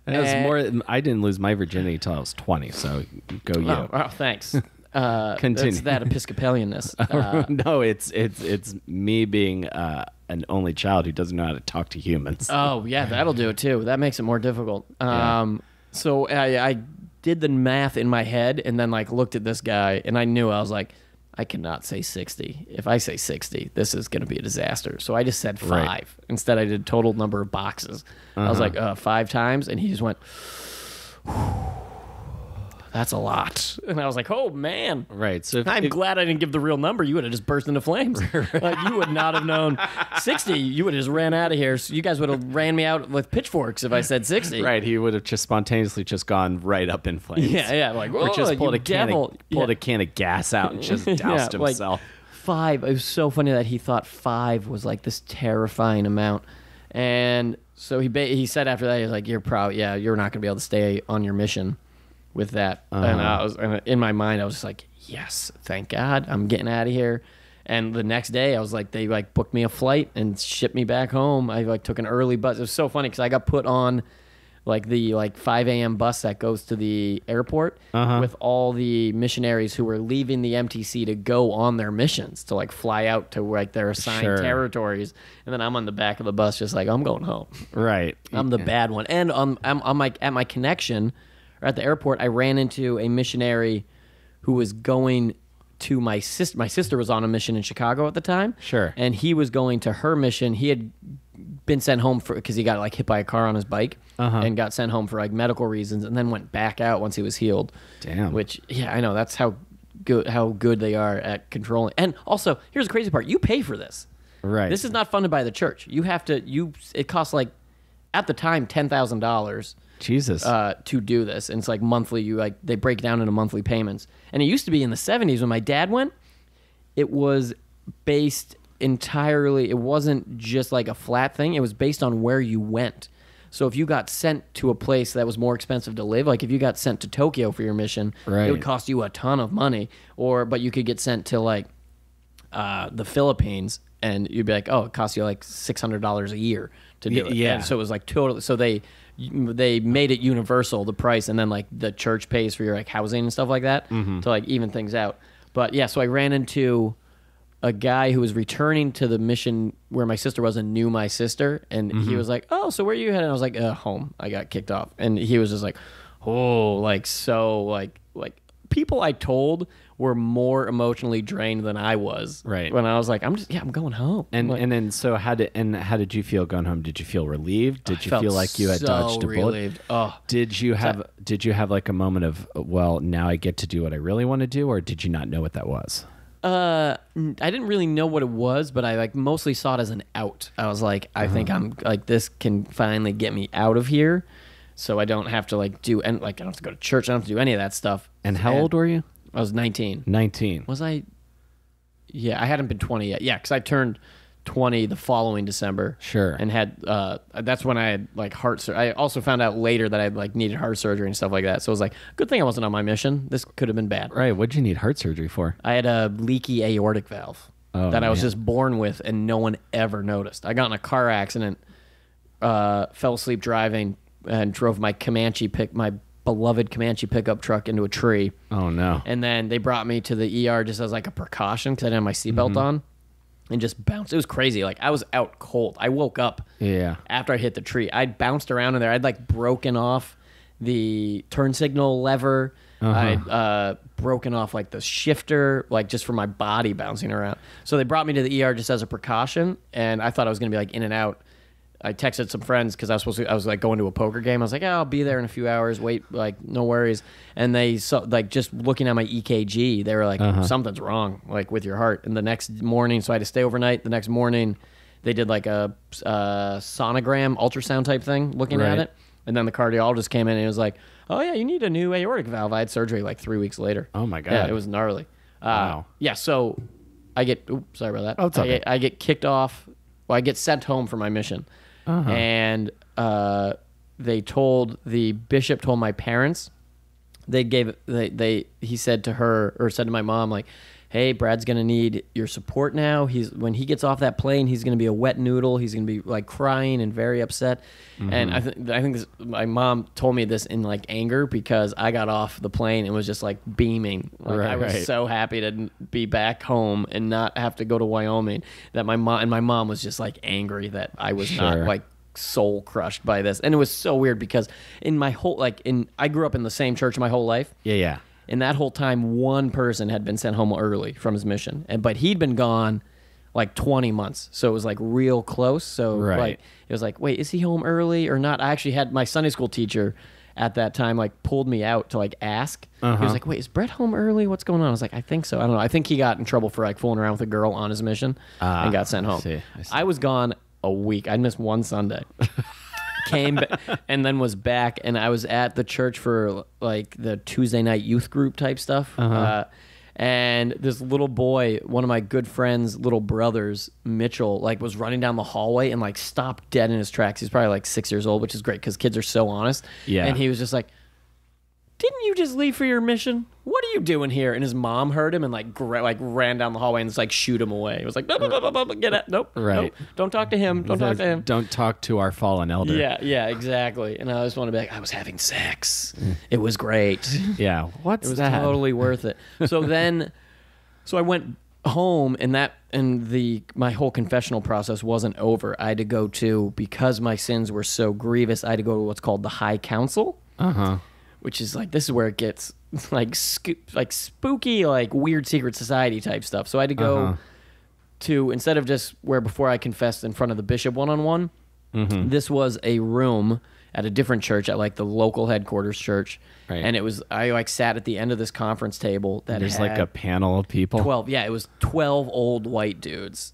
That was more. I didn't lose my virginity until I was twenty. So go you. Oh, oh, thanks. Uh, Continue. That's that Episcopalianness. Uh, no, it's it's it's me being uh, an only child who doesn't know how to talk to humans. Oh yeah, that'll do it too. That makes it more difficult. Yeah. Um, so I, I did the math in my head and then like looked at this guy and I knew I was like, I cannot say sixty. If I say sixty, this is going to be a disaster. So I just said five. Right. Instead, I did total number of boxes. I was like uh, five times, and he just went. That's a lot, and I was like, "Oh man!" right. So if, I'm if- glad I didn't give the real number. You would have just burst into flames. like you would not have known 60. You would have just ran out of here. So you guys would have ran me out with pitchforks if I said 60. right, he would have just spontaneously just gone right up in flames. Yeah, yeah. Like, or "Oh, just pulled you a can of, pulled Yeah. a can of gas out and just Yeah, doused like, himself. five. It was so funny that he thought five was like this terrifying amount. And so he ba- he said after that, he was like, "You're probably yeah, you're not gonna be able to stay on your mission with that." And Uh-huh. I was and in my mind, I was just like, "Yes, thank God, I'm getting out of here." And the next day, I was like, they like booked me a flight and shipped me back home. I like took an early bus. It was so funny because I got put on like the like 5 a.m. bus that goes to the airport Uh-huh. with all the missionaries who were leaving the MTC to go on their missions to like fly out to like their assigned Sure. territories. And then I'm on the back of the bus, just like I'm going home. Right. I'm the bad one. And um, I'm on my at my connection or at the airport. I ran into a missionary who was going to my sister. My sister was on a mission in Chicago at the time. Sure. And he was going to her mission. He had been sent home for because he got like hit by a car on his bike Uh-huh. and got sent home for like medical reasons, and then went back out once he was healed. Damn. Which yeah, I know that's how good how good they are at controlling. And also, here's the crazy part: you pay for this. Right. This is not funded by the church. You have to. You it costs like at the time ten thousand dollars Jesus. uh, to do this, and it's like monthly. You like they break down into monthly payments, and it used to be in the seventies when my dad went. It was based entirely. It wasn't just like a flat thing. It was based on where you went. So if you got sent to a place that was more expensive to live, like if you got sent to Tokyo for your mission, it would cost you a ton of money. Or but you could get sent to like uh, the Philippines, and you'd be like, oh, it costs you like six hundred dollars a year to do Y- it. yeah. And so it was like totally. So they they made it universal the price, and then like the church pays for your like housing and stuff like that Mm-hmm. to like even things out. But yeah, so I ran into a guy who was returning to the mission where my sister was and knew my sister, and Mm-hmm. he was like, "Oh, so where are you headed?" And I was like, uh, "Home." I got kicked off, and he was just like, "Oh, like so, like like." People I told were more emotionally drained than I was. Right. When I was like, I'm just yeah, I'm going home. and Like, and then so how did and how did you feel going home? Did you feel relieved? Did you feel like you had so dodged a bullet? relieved. Oh. Did you have did you have like a moment of well now I get to do what I really want to do or did you not know what that was? Uh, I didn't really know what it was, but I like mostly saw it as an out. I was like, I think I'm like this can finally get me out of here, so I don't have to like do and like I don't have to go to church. I don't have to do any of that stuff. And how old were you? I was 19. 19. Was I? Yeah, I hadn't been 20 yet. Yeah, because I turned 20 the following December. Sure. And had uh, that's when I had like heart. Sur- I also found out later that I like needed heart surgery and stuff like that. So it was like, good thing I wasn't on my mission. This could have been bad. Right, what'd you need heart surgery for? I had a leaky aortic valve Oh, that I was man. just born with, and no one ever noticed. I got in a car accident, uh, fell asleep driving, and drove my Comanche pick my beloved Comanche pickup truck into a tree. Oh no. And then they brought me to the ER just as like a precaution because I didn't have my seatbelt Mm-hmm. on, and just bounced. It was crazy. Like I was out cold. I woke up Yeah. after I hit the tree. I'd bounced around in there. I'd like broken off the turn signal lever. Uh-huh. I'd uh, broken off like the shifter, like just for my body bouncing around. So they brought me to the ER just as a precaution, and I thought I was gonna be like in and out. I texted some friends because I was supposed to. I was like going to a poker game. I was like, yeah, I'll be there in a few hours. Wait, like no worries. And they saw like just looking at my EKG, they were like, something's wrong, like with your heart. And the next morning, so I had to stay overnight. The next morning, they did like a uh, sonogram, ultrasound type thing, looking Right. at it. And then the cardiologist came in and he was like, "Oh yeah, you need a new aortic valve." I had surgery like three weeks later. Oh, my god, Yeah, it was gnarly. Uh, Wow. Yeah, so I get. Oops, sorry about that. Oh, it's I, get, I get kicked off. Well, I get sent home for my mission, Uh-huh. and uh, they told the bishop told my parents. They gave they they he said to her or said to my mom like, "Hey, Brad's gonna need your support now. He's when he gets off that plane, he's gonna be a wet noodle. He's gonna be like crying and very upset." Mm-hmm. And I think I think this, my mom told me this in like anger because I got off the plane and was just like beaming. Like I was Right. so happy to be back home and not have to go to Wyoming. That my mom and my mom was just like angry that I was not like soul crushed by this. And it was so weird because in my whole like in I grew up in the same church my whole life. Yeah, yeah. In that whole time, one person had been sent home early from his mission, and but he'd been gone like 20 months, so it was like real close. So Right. like it was like, wait, is he home early or not? I actually had my Sunday school teacher at that time like pulled me out to like ask. He Uh-huh. was like, wait, is Brett home early? What's going on? I was like, I think so. I don't know. I think he got in trouble for like fooling around with a girl on his mission Ah, and got sent I home. see, I see. I was gone a week. I missed one Sunday. Came ba- and then was back, and I was at the church for like the Tuesday night youth group type stuff. Uh-huh. uh and this little boy, one of my good friends' little brothers, Mitchell, like was running down the hallway and like stopped dead in his tracks. He's probably like six years old, which is great because kids are so honest. Yeah. And he was just like, didn't you just leave for your mission? What are you doing here? And his mom heard him and like gra- like ran down the hallway and just like shoot him away. It was like, "Bup, bup, bup, bup, bup, get it, nope, Right. nope, don't talk to him, don't talk to him. Don't talk to our fallen elder. Yeah, yeah, exactly. And I just want to be like, I was having sex. It was great. Yeah. What's It was that? totally worth it. So then, so I went home, and that and the my whole confessional process wasn't over. I had to go to because my sins were so grievous. I had to go to what's called the High Council, Uh huh. Which is like this is where it gets like sco- like spooky, like weird secret society type stuff. So I had to go Uh-huh. to instead of just where before I confessed in front of the bishop one on one. This was a room at a different church at like the local headquarters church, Right. and it was I like sat at the end of this conference table that There's like a panel of people. twelve. Yeah, it was twelve old white dudes.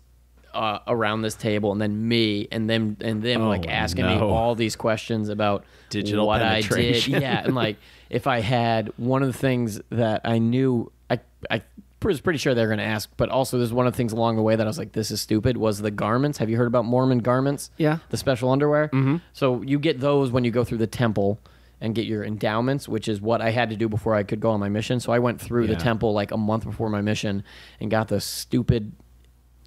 Uh, around this table, and then me, and them, and them, Oh, like asking me all these questions about Digital what I did. Yeah, and like if I had one of the things that I knew, I I was pretty sure they were going to ask, but also there's one of the things along the way that I was like, this is stupid. Was the garments? Have you heard about Mormon garments? Yeah. the special underwear. Mm-hmm. So you get those when you go through the temple and get your endowments, which is what I had to do before I could go on my mission. So I went through the temple like a month before my mission and got the stupid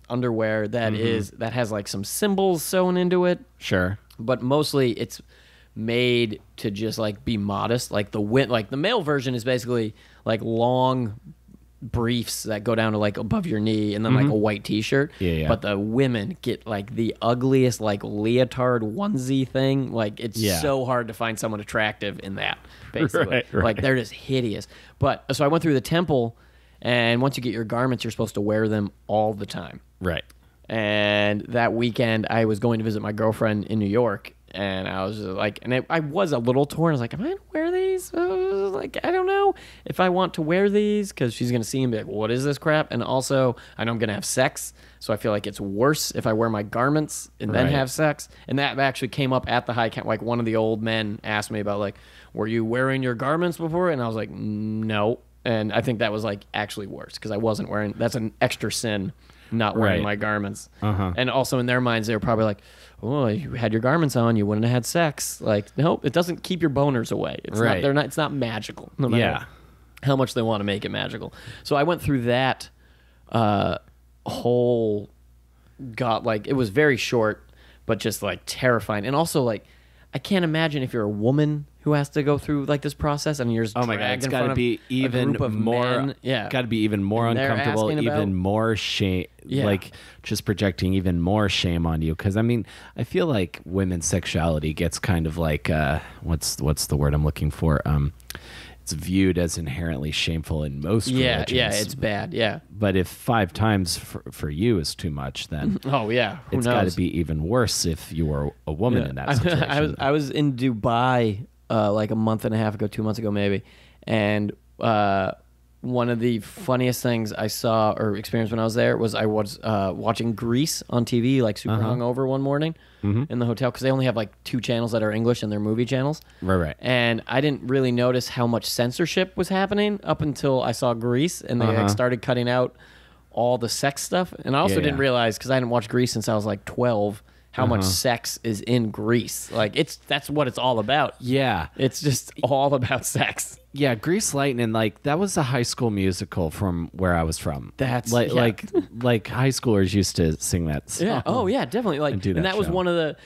underwear that Mm-hmm. is that has like some symbols sewn into it Sure. but mostly it's made to just like be modest like the win like the male version is basically like long briefs that go down to like above your knee and then like a white t-shirt Mm-hmm. Yeah, yeah. but the women get like the ugliest like leotard onesie thing like it's Yeah. so hard to find someone attractive in that basically Right, right. like they're just hideous but so i went through the temple and once you get your garments you're supposed to wear them all the time Right. and that weekend I was going to visit my girlfriend in New York, and I was just like, and I, I was a little torn. I was like, am I gonna wear these? Uh, like, I don't know if I want to wear these because she's gonna see and be like, what is this crap? And also, I know I'm gonna have sex, so I feel like it's worse if I wear my garments and then Right. have sex. And that actually came up at the high camp. Like one of the old men asked me about like, were you wearing your garments before? And I was like, no. And I think that was like actually worse because I wasn't wearing. That's an extra sin, not wearing Right. my garments. Uh-huh. And also in their minds, they were probably like, "Oh, you had your garments on, you wouldn't have had sex." Like, nope, it doesn't keep your boners away. It's Right. not. They're not. It's not magical. No matter Yeah. how much they want to make it magical. So I went through that uh, whole. Got like it was very short, but just like terrifying, and also like. I can't imagine if you're a woman who has to go through like this process and you're just Oh my god, it's got to be even more. men. Yeah, got to be even more And uncomfortable, even about- more shame. Yeah. Like just projecting even more shame on you. Because I mean, I feel like women's sexuality gets kind of like uh, what's what's the word I'm looking for? Um, it's viewed as inherently shameful in most yeah, religions. yeah. It's bad. Yeah. but if five times for, for you is too much, then Oh yeah. Who it's got to be even worse if you were a woman Yeah. in that situation. I, was I was in Dubai uh, like a month and a half ago, two months ago maybe, and uh, one of the funniest things I saw or experienced when I was there was I was uh, watching Grease on TV, like super Uh-huh. hungover one morning Mm-hmm. in the hotel because they only have like two channels that are English and they're movie channels. Right, right. And I didn't really notice how much censorship was happening up until I saw Grease and they Uh-huh. like started cutting out all the sex stuff. And I also Yeah, didn't yeah. realize because I hadn't watched Grease since I was like twelve how much Uh-huh. sex is in Grease. Like it's that's what it's all about. yeah, It's just all about sex. Yeah, Grease Lightning, like that was a high school musical from where I was from. That's- like yeah. like like high schoolers used to sing that song. Yeah. Oh yeah, definitely. Like And do and that that was one of the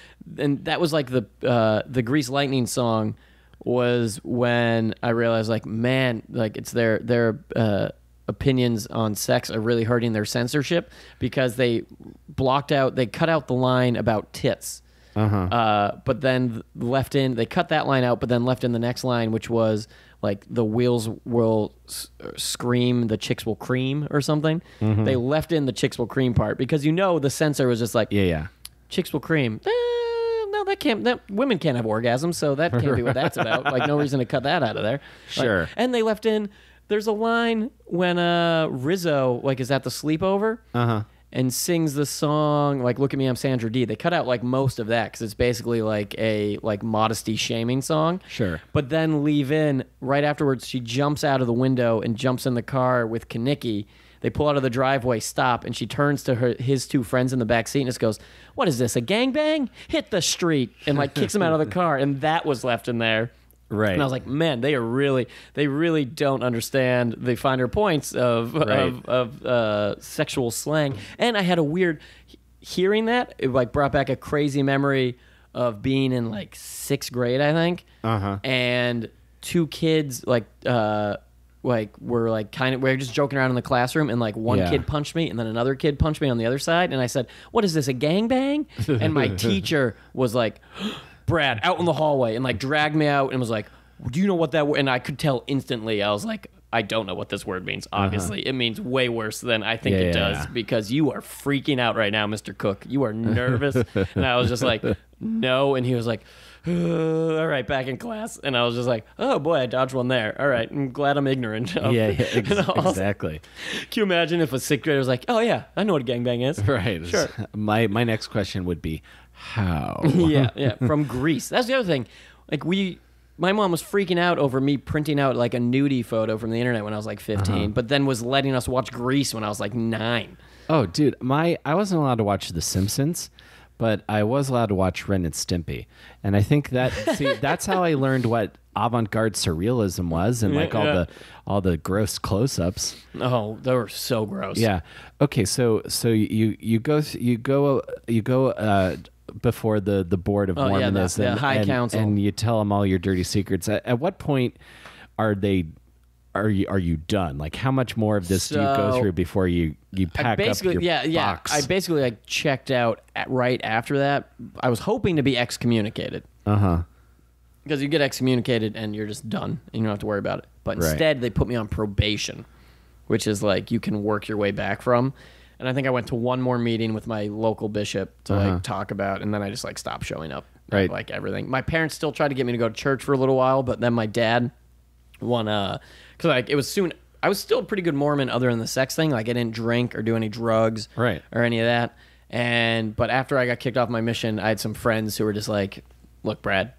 and that was like the uh the Grease Lightning song was when I realized like man, like it's their their uh opinions on sex are really hurting their censorship because they blocked out they cut out the line about tits. Uh-huh. Uh, but then left in they cut that line out, but then left in the next line, which was like the wheels will s- uh, scream, the chicks will cream or something. Mm-hmm. They left in the chicks will cream part because you know the censor was just like Yeah, yeah. chicks will cream. Eh, no, that can't. That women can't have orgasms, so that can't be what that's about. Like no reason to cut that out of there. Like, Sure. and they left in. There's a line when uh Rizzo like is at the sleepover Uh-huh. and sings the song like "Look at Me, I'm Sandra Dee." They cut out like most of that because it's basically like a like modesty shaming song. Sure. But then leave in right afterwards. She jumps out of the window and jumps in the car with Kenickie. They pull out of the driveway, stop, and she turns to her his two friends in the back seat and just goes, "What is this? A gangbang? Hit the street!" and like kicks him out of the car. And that was left in there. Right. And I was like, man, they are really, they really don't understand the finer points of Right. of, of uh, sexual slang. And I had a weird hearing that. It like brought back a crazy memory of being in like sixth grade, I think. Uh-huh. And two kids like uh like were like kind of we are just joking around in the classroom and like one Yeah. kid punched me and then another kid punched me on the other side and I said, "What is this? A gangbang?" and my teacher was like, "Brad, out in the hallway," and like dragged me out and was like, "Do you know what that?" Word? And I could tell instantly. I was like, "I don't know what this word means. Obviously, it means way worse than I think Uh-huh. Yeah, it does yeah. because you are freaking out right now, Mr. Cook. You are nervous." and I was just like, "No," and he was like. all right, back in class, and I was just like, "Oh boy, I dodged one there. All right, I'm glad I'm ignorant." of- yeah, yeah ex- also- exactly. Can you imagine if a sixth grader was like, "Oh yeah, I know what a gangbang is." Right. Sure. My my next question would be how? yeah, yeah. From Grease. That's the other thing. Like we, my mom was freaking out over me printing out like a nudie photo from the internet when I was like 15, Uh-huh. but then was letting us watch Grease when I was like nine. Oh, dude, my I wasn't allowed to watch The Simpsons, but I was allowed to watch Ren and Stimpy, and I think that see that's how I learned what avant-garde surrealism was, and like all Yeah. the all the gross close-ups. Oh, they were so gross. Yeah. Okay. So so you you go you go you go uh, before the the board of Oh, yeah, the- the High and, Council. and you tell them all your dirty secrets. At, at what point are they? Are you are you done? Like how much more of this do you go through before you you I pack basically, up your yeah, yeah. box? I basically like checked out at, right after that. I was hoping to be excommunicated uh huh. because you get excommunicated and you're just done and you don't have to worry about it. But Right. instead, they put me on probation, which is like you can work your way back from. And I think I went to one more meeting with my local bishop to Uh-huh. like talk about, and then I just like stopped showing up. at, Right. like everything. My parents still tried to get me to go to church for a little while, but then my dad, won uh, because like it was soon. I was still a pretty good Mormon, other than the sex thing. Like I didn't drink or do any drugs, Right. or any of that. And but after I got kicked off my mission, I had some friends who were just like, "Look, Brad,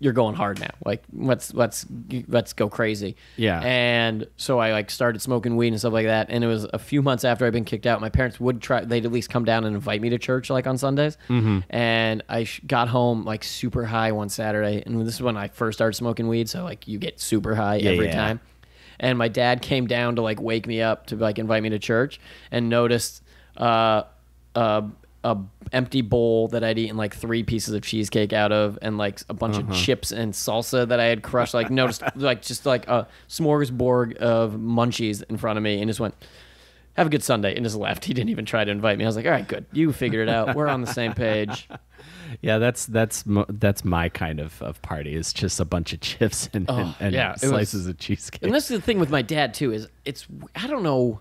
you're going hard now. Like let's let's let's go crazy." Yeah. And so I like started smoking weed and stuff like that. And it was a few months after I'd been kicked out. My parents would try; they'd at least come down and invite me to church like on Sundays. Mm-hmm. And I sh- got home like super high one Saturday, and this is when I first started smoking weed. So like you get super high every yeah. time and my dad came down to like wake me up to like invite me to church and noticed uh uh a empty bowl that I'd eaten like three pieces of cheesecake out of, and like a bunch Uh-huh. of chips and salsa that I had crushed. Like noticed, like just like a smorgasbord of munchies in front of me, and just went. Have a good Sunday, and just left. He didn't even try to invite me. I was like, "All right, good. You figured it out. We're on the same page." Yeah, that's that's that's my kind of, of party. It's just a bunch of chips and, and, Oh, and yeah, it was- slices of cheesecake. And this is the thing with my dad too is it's I don't know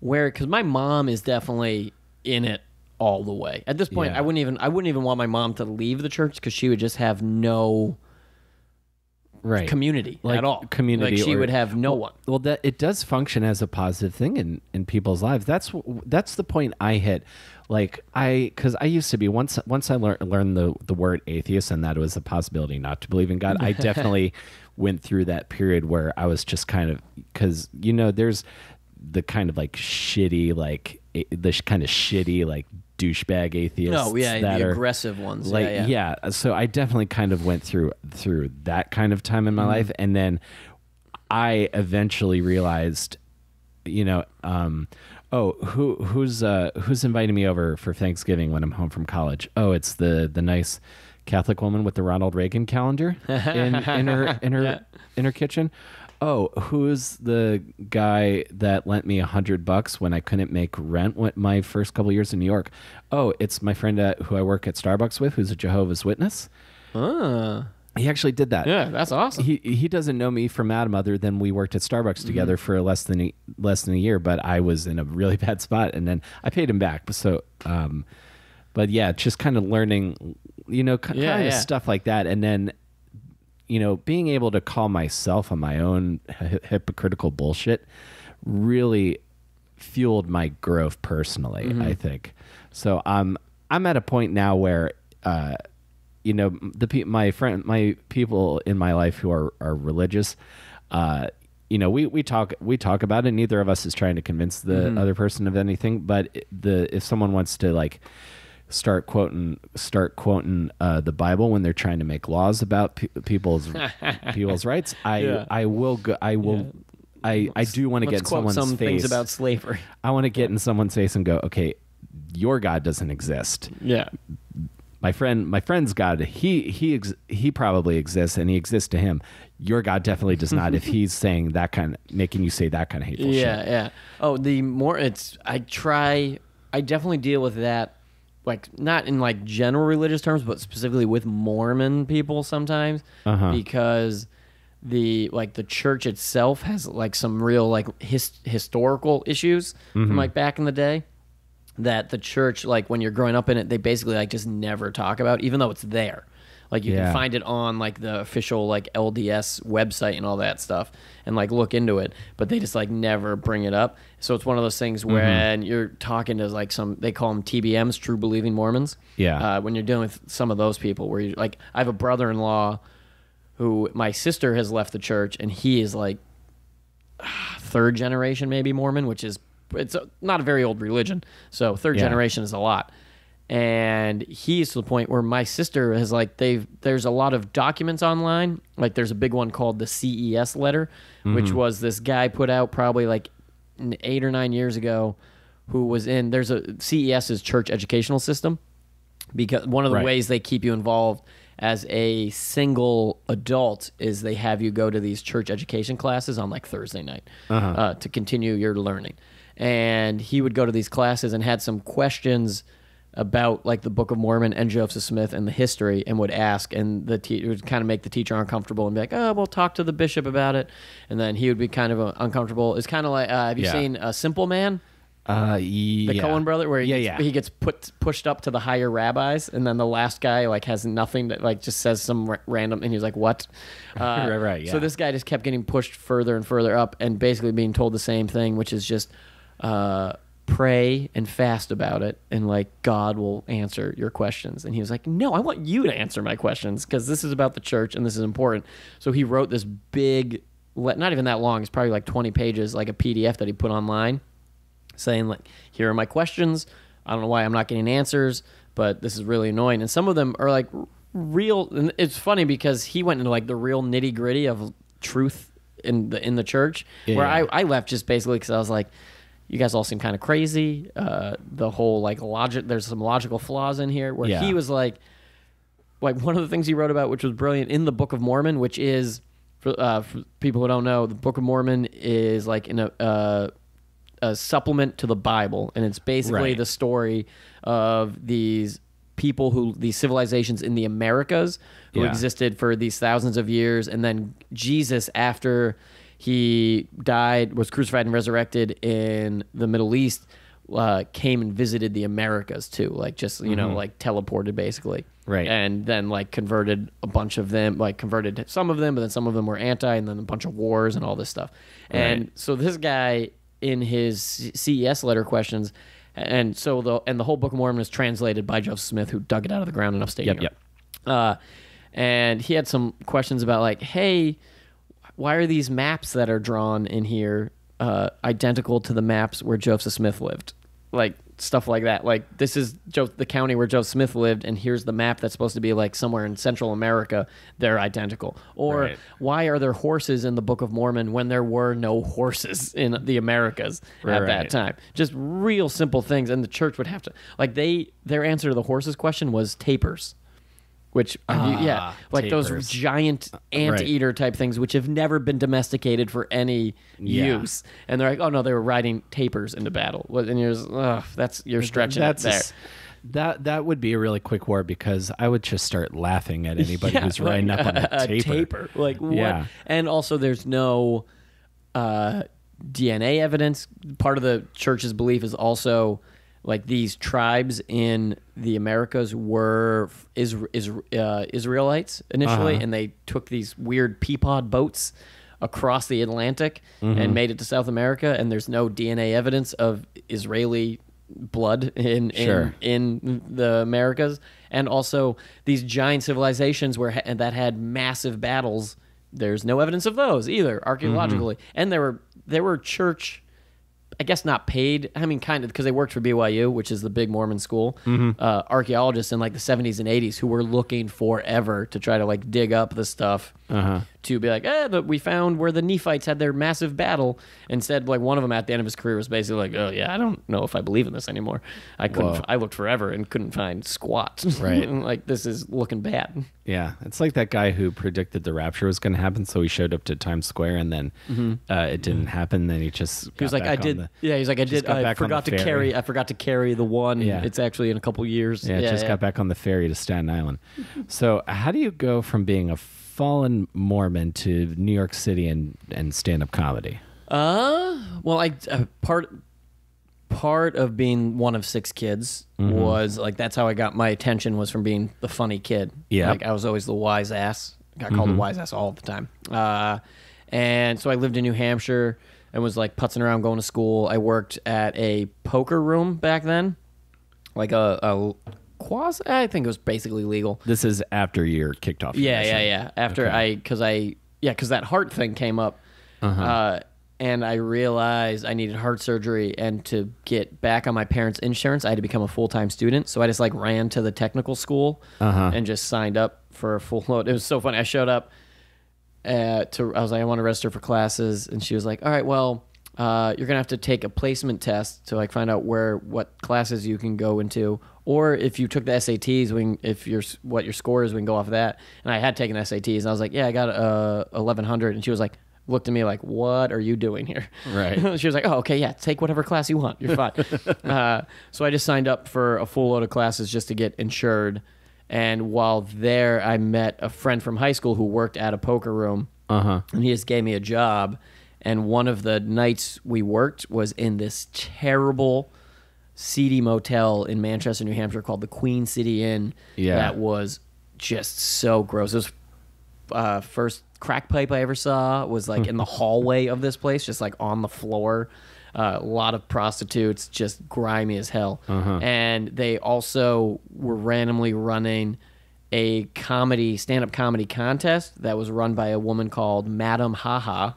where because my mom is definitely in it all the way. At this point, Yeah. I wouldn't even I wouldn't even want my mom to leave the church because she would just have no right. community Like, at all. community like she or- would have no one. well, that it does function as a positive thing in in people's lives. That's that's the point I hit. Like I, because I used to be once once I learned learned the the word atheist and that it was a possibility not to believe in God. I definitely went through that period where I was just kind of because you know there's the kind of like shitty like the kind of shitty like douchebag atheists. No, yeah, that the are, aggressive ones. like yeah, yeah. yeah so i definitely kind of went through through that kind of time in my life and then i eventually realized you know um oh who who's uh who's inviting me over for thanksgiving when i'm home from college oh it's the the nice catholic woman with the ronald reagan calendar in in her in her Yeah. in her kitchen oh who's the guy that lent me a hundred bucks when i couldn't make rent when, my first couple years in new york oh it's my friend at, who i work at starbucks with who's a jehovah's witness Ah, he actually did that yeah, that's awesome. he he doesn't know me from Adam other than we worked at Starbucks Mm-hmm. together for less than a, less than a year, but I was in a really bad spot and then I paid him back. So um but yeah, just kind of learning you know k- Yeah, kind of yeah. stuff like that and then you know, being able to call myself on my own hypocritical bullshit really fueled my growth personally, Mm-hmm. I think. So um I'm at a point now where uh you know the pe- my friend my people in my life who are are religious uh you know we we talk we talk about it neither of us is trying to convince the Mm-hmm. other person of anything but the if someone wants to like start quoting start quoting uh, the bible when they're trying to make laws about pe- people's people's rights i Yeah. i will go i will I, I do want to get in someone's some face. things about slavery. I want to get in someone's face and go, okay, your God doesn't exist Yeah, my friend my friend's god he he ex- he probably exists and he exists to him your god definitely does not if he's saying that kind making you say that kind of hateful yeah, shit yeah. Oh, the more it's I try I definitely deal with that like not in like general religious terms but specifically with Mormon people sometimes Uh-huh. because the like the church itself has like some real like his, historical issues Mm-hmm. from like back in the day that the church like when you're growing up in it they basically like just never talk about even though it's there like you Yeah. can find it on like the official like LDS website and all that stuff and like look into it but they just like never bring it up so it's one of those things Mm-hmm. when you're talking to like some they call them TBMs true believing Mormons Yeah. uh, when you're dealing with some of those people where you like I have a brother-in-law who my sister has left the church and he is like third generation maybe Mormon, which is it's a, not a very old religion. So third Yeah. generation is a lot. And he's to the point where my sister has like they've there's a lot of documents online. Like there's a big one called the CES letter, which was this guy put out probably like eight or nine years ago, who was in there's a CES's church educational system because one of the Right. ways they keep you involved as a single adult is they have you go to these church education classes on like Thursday night uh to continue your learning. And he would go to these classes and had some questions about like the Book of Mormon and Joseph Smith and the history, and would ask, and the teacher would kind of make the teacher uncomfortable and be like, "Oh, we'll talk to the bishop about it," and then he would be kind of uh, uncomfortable. It's kind of like, uh, have you Yeah. seen a Simple Man? uh yeah. the Coen brother, where he yeah, gets, yeah. he gets put pushed up to the higher rabbis, and then the last guy like has nothing that like just says some ra- random, and he's like, "What?" Uh, Right, right, So this guy just kept getting pushed further and further up, and basically being told the same thing, which is just uh, pray and fast about it, and like God will answer your questions. And he was like, "No, I want you to answer my questions because this is about the church and this is important." So he wrote this big, not even that long. It's probably like twenty pages, like a PDF that he put online saying like here are my questions i don't know why i'm not getting answers but this is really annoying and some of them are like real and it's funny because he went into like the real nitty gritty of truth in the in the church where I, I left just basically because i was like you guys all seem kind of crazy. Uh, the whole like logic, there's some logical flaws in here where Yeah. he was like, like one of the things he wrote about, which was brilliant in the Book of Mormon, which is for, uh, for people who don't know, the Book of Mormon is like in a. Uh, a supplement to the Bible, and it's basically Right. the story of these people who these civilizations in the Americas who Yeah. existed for these thousands of years, and then Jesus after he died, was crucified and resurrected in the Middle East, uh, came and visited the Americas too, like just you know like teleported basically, Mm-hmm. Right. And then like converted a bunch of them, like converted some of them, but then some of them were anti, and then a bunch of wars and all this stuff. And Right. so this guy in his CES letter questions, and so the and the whole Book of Mormon is translated by Joseph Smith, who dug it out of the ground in upstate Yep, New York. Uh, and he had some questions about like, hey, why are these maps that are drawn in here uh, identical to the maps where Joseph Smith lived? Like stuff like that. Like this is jo- the county where Joseph Smith lived, and here's the map that's supposed to be like somewhere in Central America. They're identical. Or Right. why are there horses in the Book of Mormon when there were no horses in the Americas at Right. that time? Just real simple things, and the church would have to like they their answer to the horses question was tapirs. Which yeah, Ah, like tapirs. those giant anteater type things, which have never been domesticated for any Yeah. use. And they're like, oh no, they were riding tapirs into battle. And you're, just, ugh, that's you're stretching That's a there. s- that that would be a really quick war because I would just start laughing at anybody Yeah, who's riding like up on a, a tapir. tapir. Like what? Yeah. And also, there's no uh, DNA evidence. Part of the church's belief is also like these tribes in the Americas were is, is, uh, Israelites initially, Uh-huh. and they took these weird peapod boats across the Atlantic Mm-hmm. and made it to South America. And there's no DNA evidence of Israeli blood in in, Sure. in the Americas, and also these giant civilizations where and that had massive battles. There's no evidence of those either archaeologically, and there were there were church. I guess not paid. I mean, kind of because they worked for BYU, which is the big Mormon school. Uh, archaeologists in like the 70s and 80s who were looking forever to try to like dig up the stuff Uh-huh. To be like, eh, but we found where the Nephites had their massive battle. Instead, like one of them at the end of his career was basically like, oh yeah, I don't know if I believe in this anymore. I couldn't. Whoa. I looked forever and couldn't find squat. Right. like this is looking bad. Yeah, it's like that guy who predicted the rapture was going to happen, so he showed up to Times Square, and then uh, it didn't happen. Then he just Mm-hmm. He was like, I did. yeah, he's like, I did. I the forgot to carry. I forgot to carry the one. Yeah. It's actually in a couple years. yeah, just got back on the ferry to Staten Island. so, how do you go from being a fallen Mormon to New York City and and stand up comedy? Uh, well, I uh, part part of being one of six kids Mm-hmm. was like that's how I got my attention was from being the funny kid. Yeah. like I was always the wise ass. Got called Mm-hmm. a wise ass all the time. Uh, and so I lived in New Hampshire and was like putzing around going to school. I worked at a poker room back then, like a, a quasi. I think it was basically legal. This is after you're kicked off. Yeah, yeah, yeah. After I, because I, yeah, because that heart thing came up, Uh-huh. uh, and I realized I needed heart surgery, and to get back on my parents' insurance, I had to become a full time student. So I just like ran to the technical school Uh-huh. and just signed up for a full load. It was so funny. I showed up uh, to, I was like, I want to register for classes, and she was like, All right, well. Uh, you're gonna have to take a placement test to like find out where what classes you can go into, or if you took the SATs, we can, if your what your score is, we can go off of that. And I had taken SATs, and I was like, yeah, I got uh 1100, and she was like, looked at me like, what are you doing here? Right. she was like, oh, okay, yeah, take whatever class you want, you're fine. uh, so I just signed up for a full load of classes just to get insured. And while there, I met a friend from high school who worked at a poker room Uh huh. and he just gave me a job. And one of the nights we worked was in this terrible, seedy motel in Manchester, New Hampshire called the Queen City Inn. Yeah. that was just so gross. It was uh, first crack pipe I ever saw was like in the hallway of this place, just like on the floor. Uh, a lot of prostitutes, just grimy as hell. And they also were randomly running a comedy, stand up comedy contest that was run by a woman called Madam Haha,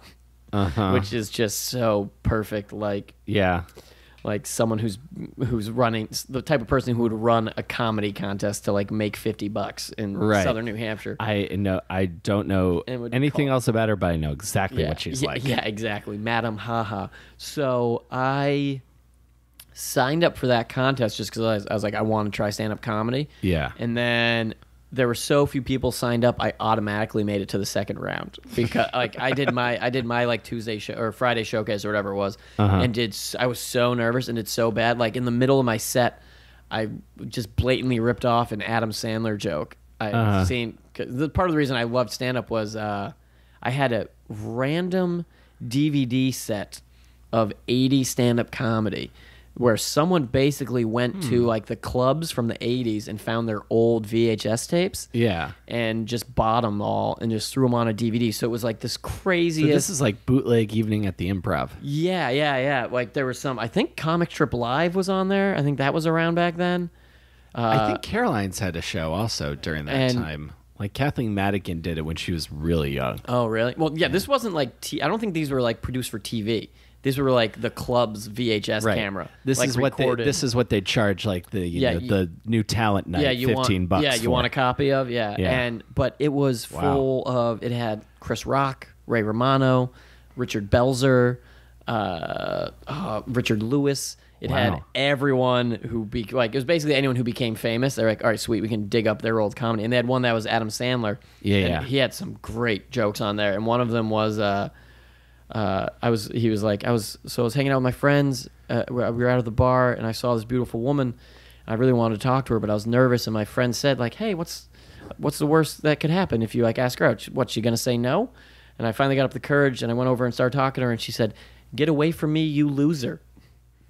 Uh-huh. which is just so perfect. Like, Yeah. Like someone who's who's running the type of person who would run a comedy contest to like make 50 bucks in Right. southern New Hampshire. I know. I don't know anything else about her, but I know exactly yeah. what she's yeah, like. Yeah, exactly. Madam Haha. So I signed up for that contest just because I, I was like, I want to try stand up comedy. Yeah. And then there were so few people signed up, I automatically made it to the second round because like I did my I did my like Tuesday show or Friday showcase or whatever it was, Uh-huh. and did I was so nervous and did so bad. Like in the middle of my set, I just blatantly ripped off an Adam Sandler joke. I Uh-huh. seen 'cause the part of the reason I loved stand up was uh, I had a random DVD set of 80 stand up comedy where someone basically went to Hmm. like the clubs from the 80s and found their old VHS tapes Yeah. and just bought them all and just threw them on a DVD. So it was like this So craziest. this is like bootleg evening at the improv. yeah, yeah, yeah. Like there was some. I think Comic Strip Live was on there. I think that was around back then. I think Caroline's had a show also during that Uh, and- time. Like Kathleen Madigan did it when she was really young. Oh, really? Well, yeah. This wasn't like. T- I don't think these were like produced for TV. These were like the club's VHS camera. This like, is what they recorded. this is what they charge like the you Yeah, know, you- the new talent night yeah, you fifteen want, bucks. Yeah, you for. want a copy of yeah. Yeah. And but it was Wow. full of. It had Chris Rock, Ray Romano, Richard Belzer, uh, uh, Richard Lewis. It had everyone who be like it was basically anyone who became famous. They're like, all right, sweet, we can dig up their old comedy. And they had one that was Adam Sandler. Yeah, and yeah. He had some great jokes on there, and one of them was. Uh, uh, I was he was like I was so I was hanging out with my friends. Uh, we we were out of the bar and I saw this beautiful woman. I really wanted to talk to her, but I was nervous. And my friend said like, "Hey, what's what's the worst that could happen if you like ask her out? What's she gonna say no?" And I finally got up the courage and I went over and started talking to her. And she said, "Get away from me, you loser."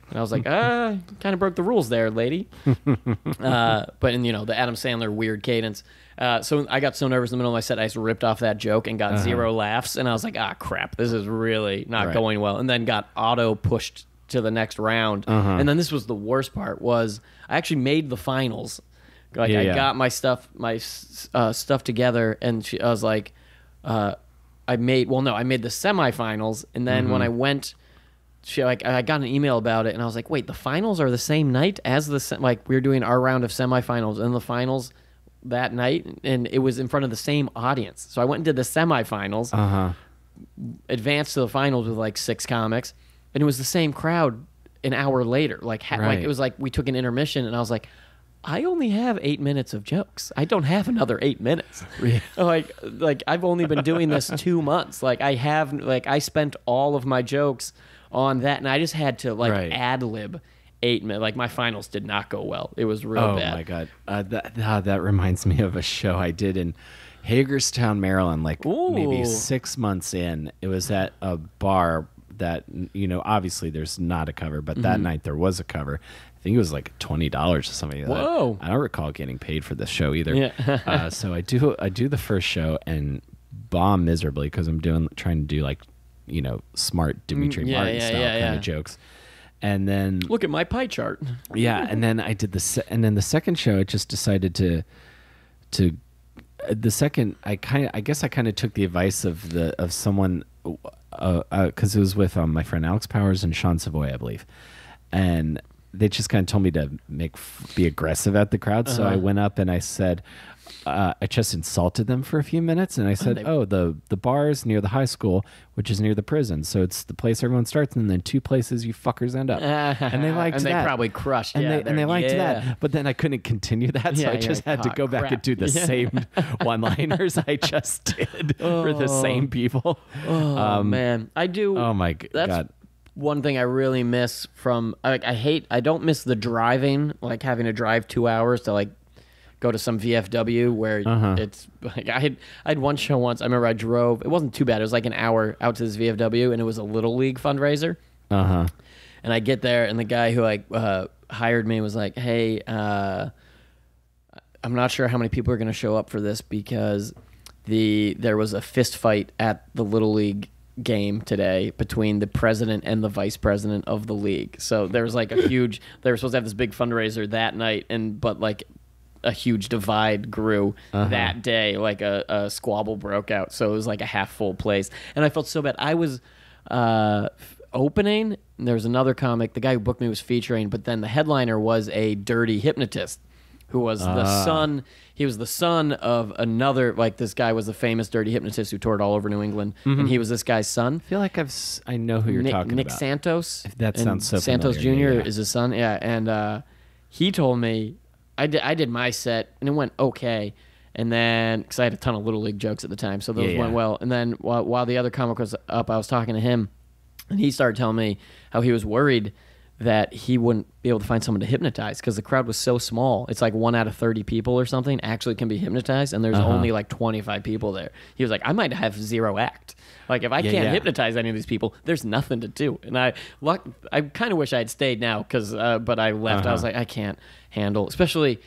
And I was like, ah, kind of broke the rules there, lady. uh, but in you know the Adam Sandler weird cadence. Uh, so I got so nervous in the middle of my set, I just ripped off that joke and got zero laughs, and I was like, ah, crap, this is really not Uh-huh. Right. going well. And then got auto pushed to the next round. Uh-huh. And then this was the worst part was I actually made the finals. Like Yeah, I yeah. got my stuff, my uh, stuff together, and she, I was like, uh, I made well, no, I made the semifinals, and then Mm-hmm. when I went she like I got an email about it and I was like, wait, the finals are the same night as the se- like we are doing our round of semifinals and the finals that night and it was in front of the same audience. So I went into the semifinals, Uh huh. advanced to the finals with like six comics, and it was the same crowd an hour later. Like ha- like it was like we took an intermission and I was like. I only have eight minutes of jokes. I don't have another eight minutes. like, like I've only been doing this two months. Like I have, like I spent all of my jokes on that, and I just had to like Right. ad lib eight minutes. Like my finals did not go well. It was real bad. Oh bad. my god, uh, that ah, that reminds me of a show I did in Hagerstown, Maryland. Like maybe six months in, it was at a bar that you know. Obviously, there's not a cover, but Mm-hmm. that night there was a cover. I think it was like twenty dollars or something. like. Whoa. I don't recall getting paid for this show either. Yeah. uh, so I do I do the first show and bomb miserably because I'm doing trying to do like you know smart Demetri Mm, yeah, Martin yeah, style yeah, kind of jokes. And then Look at my pie chart. yeah, and then I did the and then the second show I just decided to to uh, the second I kind of I guess I kind of took the advice of the of someone uh because it was with um, my friend Alex Powers and Sean Savoy I believe, and they just kind of told me to make f- be aggressive at the crowd. So I Uh-huh. went up and I said. Uh, I just insulted them for a few minutes, and I said, they- "Oh, the the bar is near the high school, which is near the prison. So it's the place everyone starts, and then two places you fuckers end up." and they liked and that. they probably crushed. and yeah, they and they liked yeah. that. But then I couldn't continue that, so Yeah, I just had to "Ah, go back and do the same one-liners I just did for the same people. Oh man, I do. Oh my god! one thing I really miss from. Like, I hate. I don't miss the driving, like having to drive two hours to like go to some VFW where Uh-huh. it's like I had I had one show once. I remember I drove. It wasn't too bad. It was like an hour out to this VFW, and it was a little league fundraiser. Uh huh. And I get there, and the guy who like uh, hired me was like, "Hey, uh, I'm not sure how many people are going to show up for this because the there was a fist fight at the little league game today between the president and the vice president of the league. So there was like a huge. They were supposed to have this big fundraiser that night, and but like a huge divide grew that day. Like a, a squabble broke out, so it was like a half full place, and I felt so bad. I was uh, opening. and There was another comic. The guy who booked me was featuring, but then the headliner was a dirty hypnotist who was the Ah. son. He was the son of another like this guy was a famous dirty hypnotist who toured all over New England, and he was this guy's son. I feel like I've i know who you're Nick, talking Nick about. Santos. That sounds so Santos familiar, Jr. yeah. is his son. Yeah, and uh, he told me I did I did my set and it went okay, and then because I had a ton of little league jokes at the time, so those Yeah, went yeah. well. And then while, while the other comic was up, I was talking to him, and he started telling me how he was worried that he wouldn't be able to find someone to hypnotize because the crowd was so small. It's like one out of 30 people or something actually can be hypnotized, and there's Uh-huh. only like 25 people there. He was like, I might have zero act. Like, if I Yeah, can't yeah. hypnotize any of these people, there's nothing to do. And I, luck, I kind of wish I had stayed now because, uh, but I left. I was Uh-huh. like, I can't handle, especially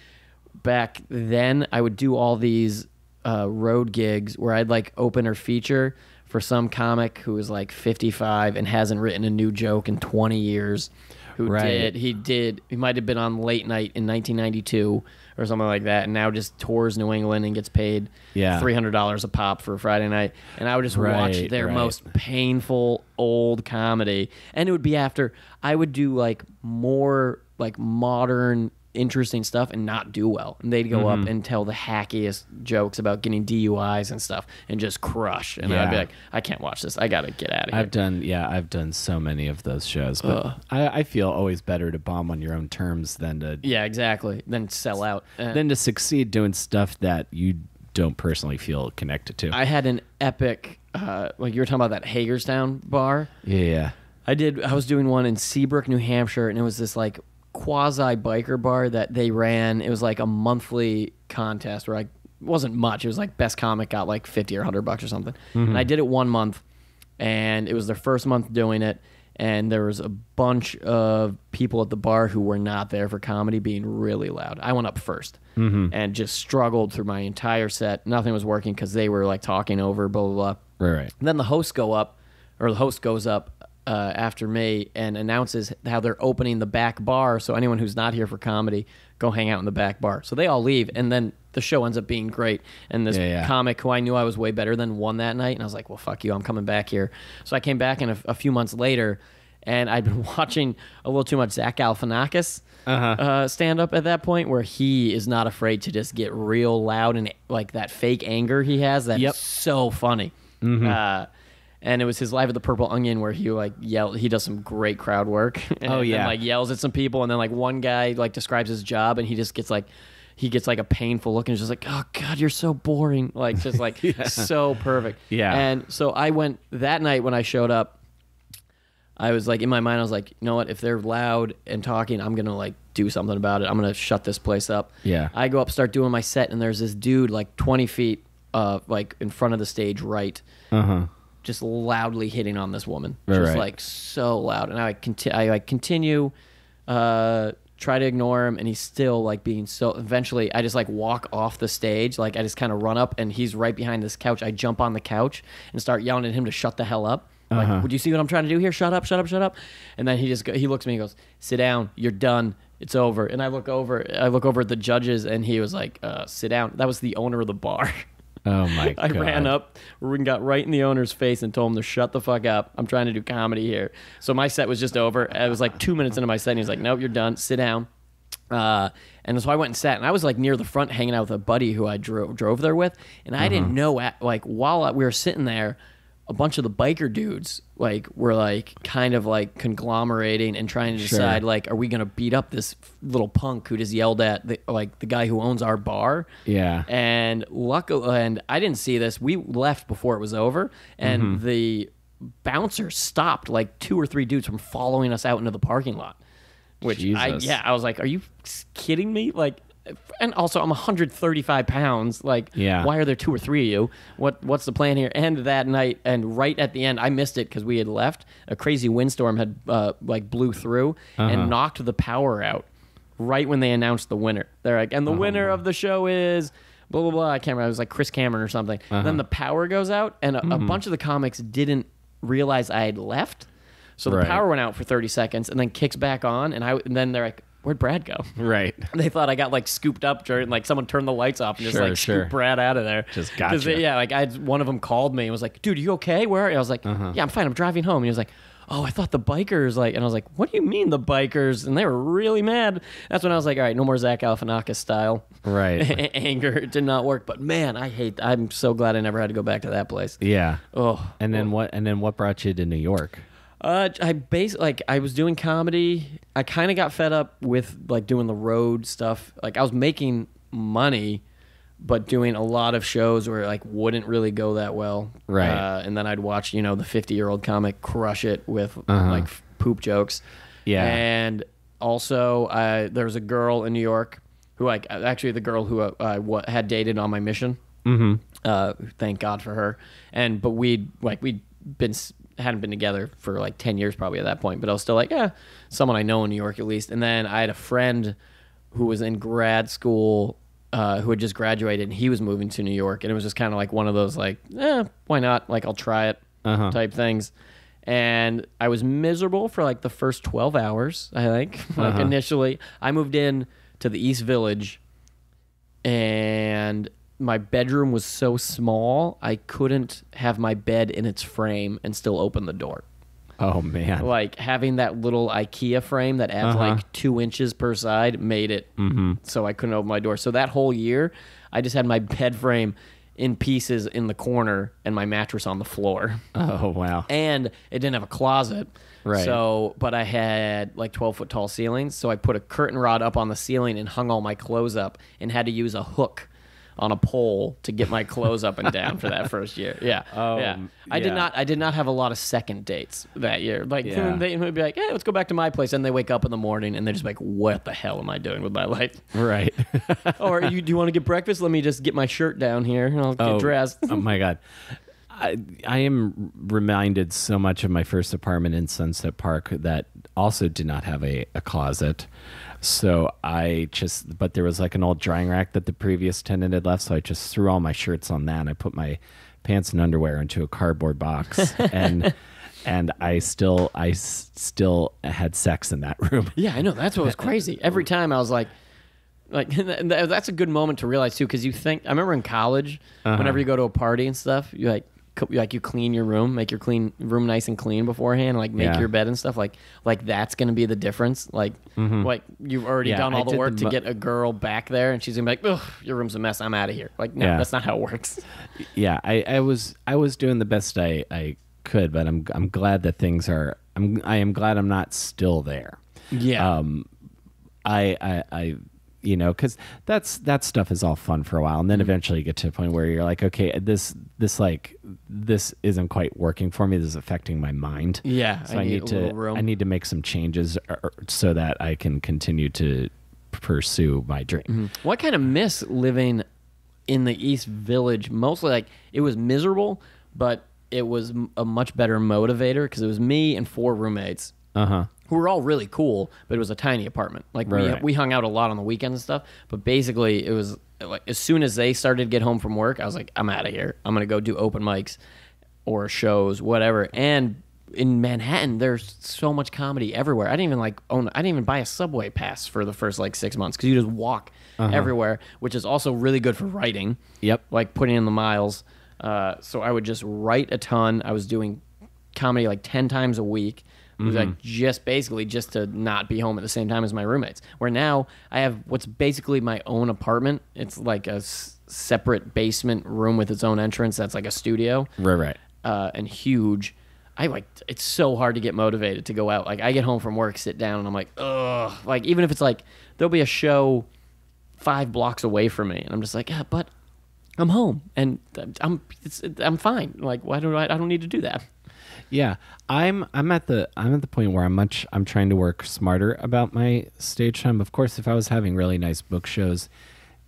back then. I would do all these uh, road gigs where I'd like open or feature for some comic who is like 55 and hasn't written a new joke in 20 years. Who Right. did? He did. He might have been on late night in 1992 or something like that, and now just tours New England and gets paid Yeah. three hundred dollars a pop for a Friday night. And I would just watch their right. most painful old comedy, and it would be after I would do like more like modern interesting stuff and not do well and they'd go Mm-hmm. up and tell the hackiest jokes about getting DUIs and stuff and just crush and I'd be like I can't watch this I gotta get out of here I've done, yeah, I've done so many of those shows, but Ugh. I, I feel always better to bomb on your own terms than to yeah exactly then sell out Uh, than to succeed doing stuff that you don't personally feel connected to. I had an epic uh, like you were talking about that Hagerstown bar yeah, yeah, I did. I was doing one in Seabrook, New Hampshire, and it was this like quasi biker bar that they ran. It was like a monthly contest where I it wasn't much. It was like best comic got like fifty or hundred bucks or something. And I mm-hmm. did it one month, and it was their first month doing it. And there was a bunch of people at the bar who were not there for comedy being really loud. I went up 1st mm-hmm. and just struggled through my entire set. Nothing was working because they were like talking over, blah, blah, blah. right, right. And then the host go up, or the host goes up uh, after me and announces how they're opening the back bar. So anyone who's not here for comedy, go hang out in the back bar. So they all leave, and then the show ends up being great. And this Yeah, yeah. comic who I knew I was way better than won that night, and I was like, "Well, fuck you, I'm coming back here." So I came back, and a, a few months later. And I'd been watching a little too much Zach Galifianakis uh stand up at that point, where he is not afraid to just get real loud and like that fake anger he has. That's Yep. so funny. Uh, and it was his live at the Purple Onion where he like yell. He does some great crowd work. and, Oh, yeah. and, like yells at some people, and then like one guy like describes his job, and he just gets like. He gets like a painful look and just like, "Oh God, you're so boring!" Like just like so perfect. Yeah. And so I went that night when I showed up. I was like in my mind, I was like, you know what? If they're loud and talking, I'm gonna like do something about it. I'm gonna shut this place up. Yeah. I go up, start doing my set, and there's this dude like 20 feet, uh, like in front of the stage, right, Uh huh. Just loudly hitting on this woman, just right. like so loud. And I conti- I like continue, uh, try to ignore him, and he's still like being so. Eventually, I just like walk off the stage, like I just kind of run up, and he's right behind this couch. I jump on the couch and start yelling at him to shut the hell up. Like, Uh-huh. would you see what I'm trying to do here? Shut up, shut up, shut up. And then he just go, he looks at me and goes, "Sit down. You're done. It's over." And I look over, I look over at the judges, and he was like, uh, "Sit down." That was the owner of the bar. Oh my god. I god. ran up, and got right in the owner's face, and told him to shut the fuck up. I'm trying to do comedy here. So my set was just over. It was like two minutes into my set, and he was like, "Nope, you're done. Sit down." Uh, and so I went and sat, and I was like near the front, hanging out with a buddy who I drove drove there with, and I Uh-huh. didn't know at, like while we were sitting there, a bunch of the biker dudes like were like kind of like conglomerating and trying to Sure. decide like, are we gonna beat up this little punk who just yelled at the like the guy who owns our bar? Yeah. And luckily, and I didn't see this. We left before it was over, and Mm-hmm. the bouncer stopped like two or three dudes from following us out into the parking lot. Which I yeah, I was like, are you kidding me? Like, and also I'm 135 pounds. Like, Yeah. why are there two or three of you? What what's the plan here? And that night, and right at the end, I missed it because we had left. A crazy windstorm had uh, like blew through Uh-huh. and knocked the power out right when they announced the winner. They're like, and the winner of the show is blah blah blah. I can't remember. It was like Chris Cameron or something. Uh-huh. Then the power goes out, and a, Mm-hmm. a bunch of the comics didn't realize I had left. So the Right. power went out for 30 seconds and then kicks back on, and I and then they're like, "Where'd Brad go?" Right. They thought I got like scooped up during like someone turned the lights off and just Sure, like sure. scooped Brad out of there. Just gotcha. yeah, like I had, one of them called me and was like, "Dude, are you okay? Where?" Are you? I was like, Uh-huh. "Yeah, I'm fine. I'm driving home." And he was like, "Oh, I thought the bikers like," and I was like, "What do you mean the bikers?" And they were really mad. That's when I was like, "All right, no more Zach Galifianakis style." Right. Anger it did not work, but man, I hate. I'm so glad I never had to go back to that place. yeah. Oh, And then what? And then what brought you to New York? Uh, I base like I was doing comedy. I kind of got fed up with like doing the road stuff. Like I was making money, but doing a lot of shows where it, like wouldn't really go that well. Right. Uh, and then I'd watch you know the fifty year old comic crush it with like poop jokes. Yeah. And also, uh, there was a girl in New York who like actually the girl who uh, I wa- had dated on my mission. Mm-hmm. Uh, thank God for her. And but we'd like we'd been hadn't been together for like ten years probably at that point. But I was still like, yeah, someone I know in New York at least. And then I had a friend who was in grad school. Uh, who had just graduated and he was moving to New York and it was just kind of like one of those like eh, why not like I'll try it Uh-huh. type things and I was miserable for like the first 12 hours I think like Uh-huh. initially I moved in to the East Village and my bedroom was so small I couldn't have my bed in its frame and still open the door. Oh man. Like having that little IKEA frame that adds Uh-huh. like two inches per side made it so I couldn't open my door. So that whole year, I just had my bed frame in pieces in the corner and my mattress on the floor. Oh wow. And it didn't have a closet. Right. So, but I had like 12 foot tall ceilings. So I put a curtain rod up on the ceiling and hung all my clothes up and had to use a hook on a pole to get my clothes up and down for that first year. Yeah. Oh, yeah. I did not I did not have a lot of second dates that year. Like Yeah. they would be like, "Hey, let's go back to my place." And they wake up in the morning and they're just like, "What the hell am I doing with my life?" Right. or you do you want to get breakfast? Let me just get my shirt down here and I'll get oh, dressed. oh my god. I, I am reminded so much of my first apartment in Sunset Park that also did not have a, a closet. So I just, but there was like an old drying rack that the previous tenant had left. So I just threw all my shirts on that. And I put my pants and underwear into a cardboard box, and and I still, I still had sex in that room. Yeah, I know. That's what was crazy. Every time I was like, like that's a good moment to realize too, because you think. I remember in college, uh-huh. whenever you go to a party and stuff, you like. Like you clean your room, make your clean room nice and clean beforehand, like make Yeah. your bed and stuff. Like, like that's gonna be the difference. Like, like you've already Yeah, done I all the did work the to mo- get a girl back there, and she's gonna be like, "Ugh, your room's a mess. I'm out of here." Like, no, Yeah. that's not how it works. yeah, I, I was I was doing the best I, I could, but I'm I'm glad that things are I'm I am glad I'm not still there. Yeah, Um, I I, I you know because that's that stuff is all fun for a while, and then mm-hmm. eventually you get to a point where you're like, okay, this this like this isn't quite working for me. This is affecting my mind. yeah. So I, need, to room. I need to make some changes or, or- so that I can continue to pursue my dream. Mm-hmm. What kind of miss living in the East Village? Mostly like it was miserable, but it was a much better motivator because it was me and four roommates Uh huh. Who were all really cool, but it was a tiny apartment. Like we, Right, right. we hung out a lot on the weekends and stuff, but basically it was like as soon as they started to get home from work, I was like, I'm out of here. I'm gonna go do open mics or shows, whatever. And in Manhattan, there's so much comedy everywhere. I didn't even like own. I didn't even buy a subway pass for the first like six months because you just walk everywhere, which is also really good for writing. Yep. Like putting in the miles. Uh, so I would just write a ton. I was doing comedy like 10 times a week. It was like just basically just to not be home at the same time as my roommates. Where now I have what's basically my own apartment. It's like a s- separate basement room with its own entrance. That's like a studio Right. Right. uh, and huge. I like it's so hard to get motivated to go out. Like I get home from work, sit down, and I'm like, ugh. Like even if it's like there'll be a show five blocks away from me, and I'm just like, yeah, but I'm home and I'm it's, I'm fine. Like why do I? I don't need to do that. Yeah, I'm I'm at the I'm at the point where I'm much I'm trying to work smarter about my stage time. Of course, if I was having really nice book shows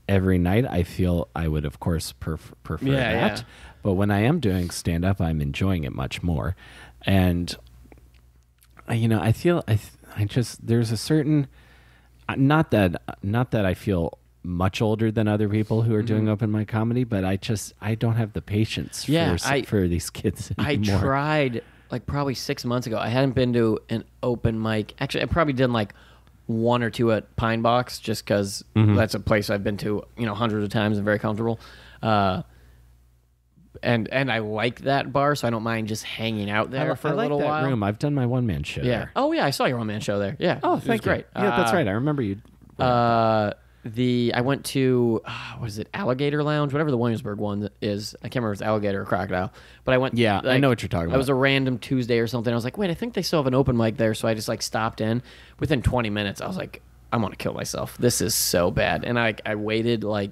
every night, I feel I would of course pref- prefer Yeah, that. yeah. But when I am doing stand up, I'm enjoying it much more. And you know, I feel I th- I just there's a certain uh, not that not that I feel much older than other people who are doing open mic comedy, but I just I don't have the patience Mm-hmm. Yeah, for I- for these kids I tried like probably six months ago. I hadn't been to an open mic. Actually, I probably did like one or two at Pine Box just because that's a place I've been to, you know, hundreds of times and very comfortable. Uh, and and I like that bar, so I don't mind just hanging out there I, for I a like little that while. room. I've done my one man show Yeah. there. Oh yeah, I saw your one man show there. Yeah. Oh, thank you. great. Yeah, that's Uh, right. I remember you. Uh, the I went to uh, what is it, Alligator Lounge, whatever the Williamsburg one is. I can't remember if it's Alligator or Crocodile, but I went. Yeah, I know what you're talking about. It was a random Tuesday or something. I was like, wait, I think they still have an open mic there, so I just like stopped in. Within 20 minutes, I was like, I'm gonna kill myself. This is so bad, and I I waited like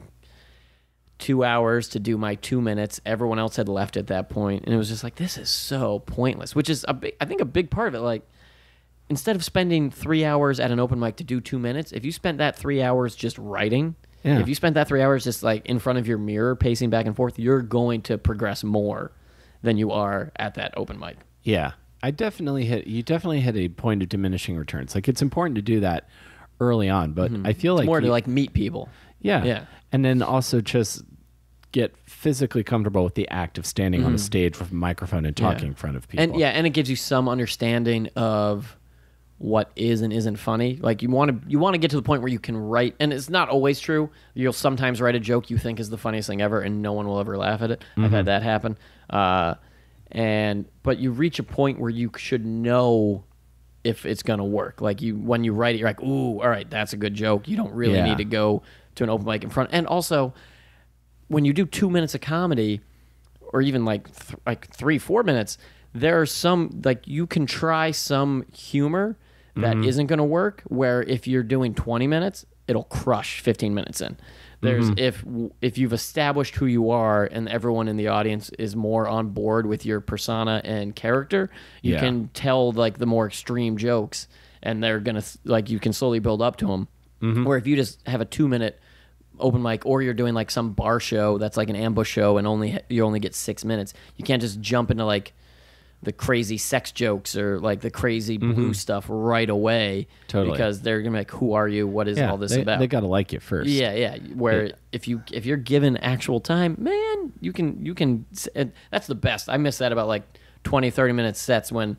two hours to do my two minutes. Everyone else had left at that point, and it was just like this is so pointless. Which is a big, I think a big part of it. Like instead of spending three hours at an open mic to do two minutes, if you spent that three hours just writing, Yeah. if you spent that three hours just like in front of your mirror pacing back and forth, you're going to progress more than you are at that open mic. Yeah, I definitely hit. You definitely hit a point of diminishing returns. Like it's important to do that early on, but I feel like Mm-hmm. more to you- like meet people. yeah, yeah. and then also just get physically comfortable with the act of standing on a stage with a microphone and talking in front of people. Mm-hmm. And yeah, and it gives you some understanding of what is and isn't funny. Like you want to you want to get to the point where you can write and it's not always true. You'll sometimes write a joke you think is the funniest thing ever and no one will ever laugh at it. I've Mm-hmm. had that happen. Uh, and but you reach a point where you should know if it's going to work. Like you when you write it you're like, "Ooh, all right, that's a good joke." You don't really Yeah. need to go to an open mic in front. And also when you do 2 minutes of comedy, or even like th- like three four minutes there are some like you can try some humor that Mm-hmm. not going to work where if you're doing 20 minutes it'll crush 15 minutes in there's Mm-hmm. if if you've established who you are and everyone in the audience is more on board with your persona and character you Yeah. can tell like the more extreme jokes and they're gonna like you can slowly build up to them Mm-hmm. where if you just have a two minute open mic or you're doing like some bar show that's like an ambush show and only you only get six minutes you can't just jump into like the crazy sex jokes or like the crazy blue stuff right away Mm-hmm. Totally. because they're gonna be like who are you what is yeah, all this they, about they got to like you first. yeah yeah where if you if you're given actual time man you can you can that's the best i miss that about like 20 30 minute sets when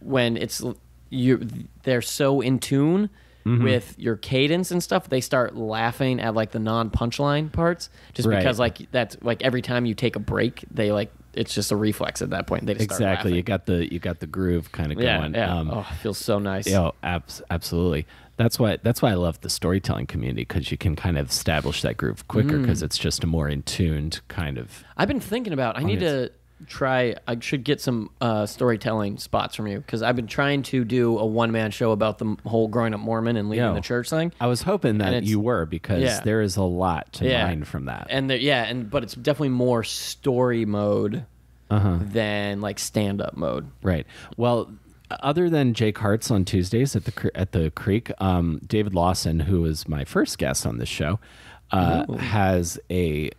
when it's you they're so in tune Mm-hmm. with your cadence and stuff they start laughing at like the non punchline parts just Right. because like that's like every time you take a break they like it's just a reflex at that point they just start exactly. You got the you got the groove kind of yeah going. yeah Um, oh it feels so nice Yeah, abs- absolutely. That's why that's why I love the storytelling community because you can kind of establish that groove quicker Mm. because it's just a more in tuned kind of. I've been thinking about. I need to try. I should get some uh, storytelling spots from you because I've been trying to do a one man show about the whole growing up Mormon and leaving Yeah. the church thing. I was hoping that you were because yeah. there is a lot to Yeah. mine from that. And there, yeah, and but it's definitely more story mode Uh-huh. than like stand up mode. Right. Well, other than Jake Hartz on Tuesdays at the at the Creek, um, David Lawson, who was my first guest on this show, uh, has a,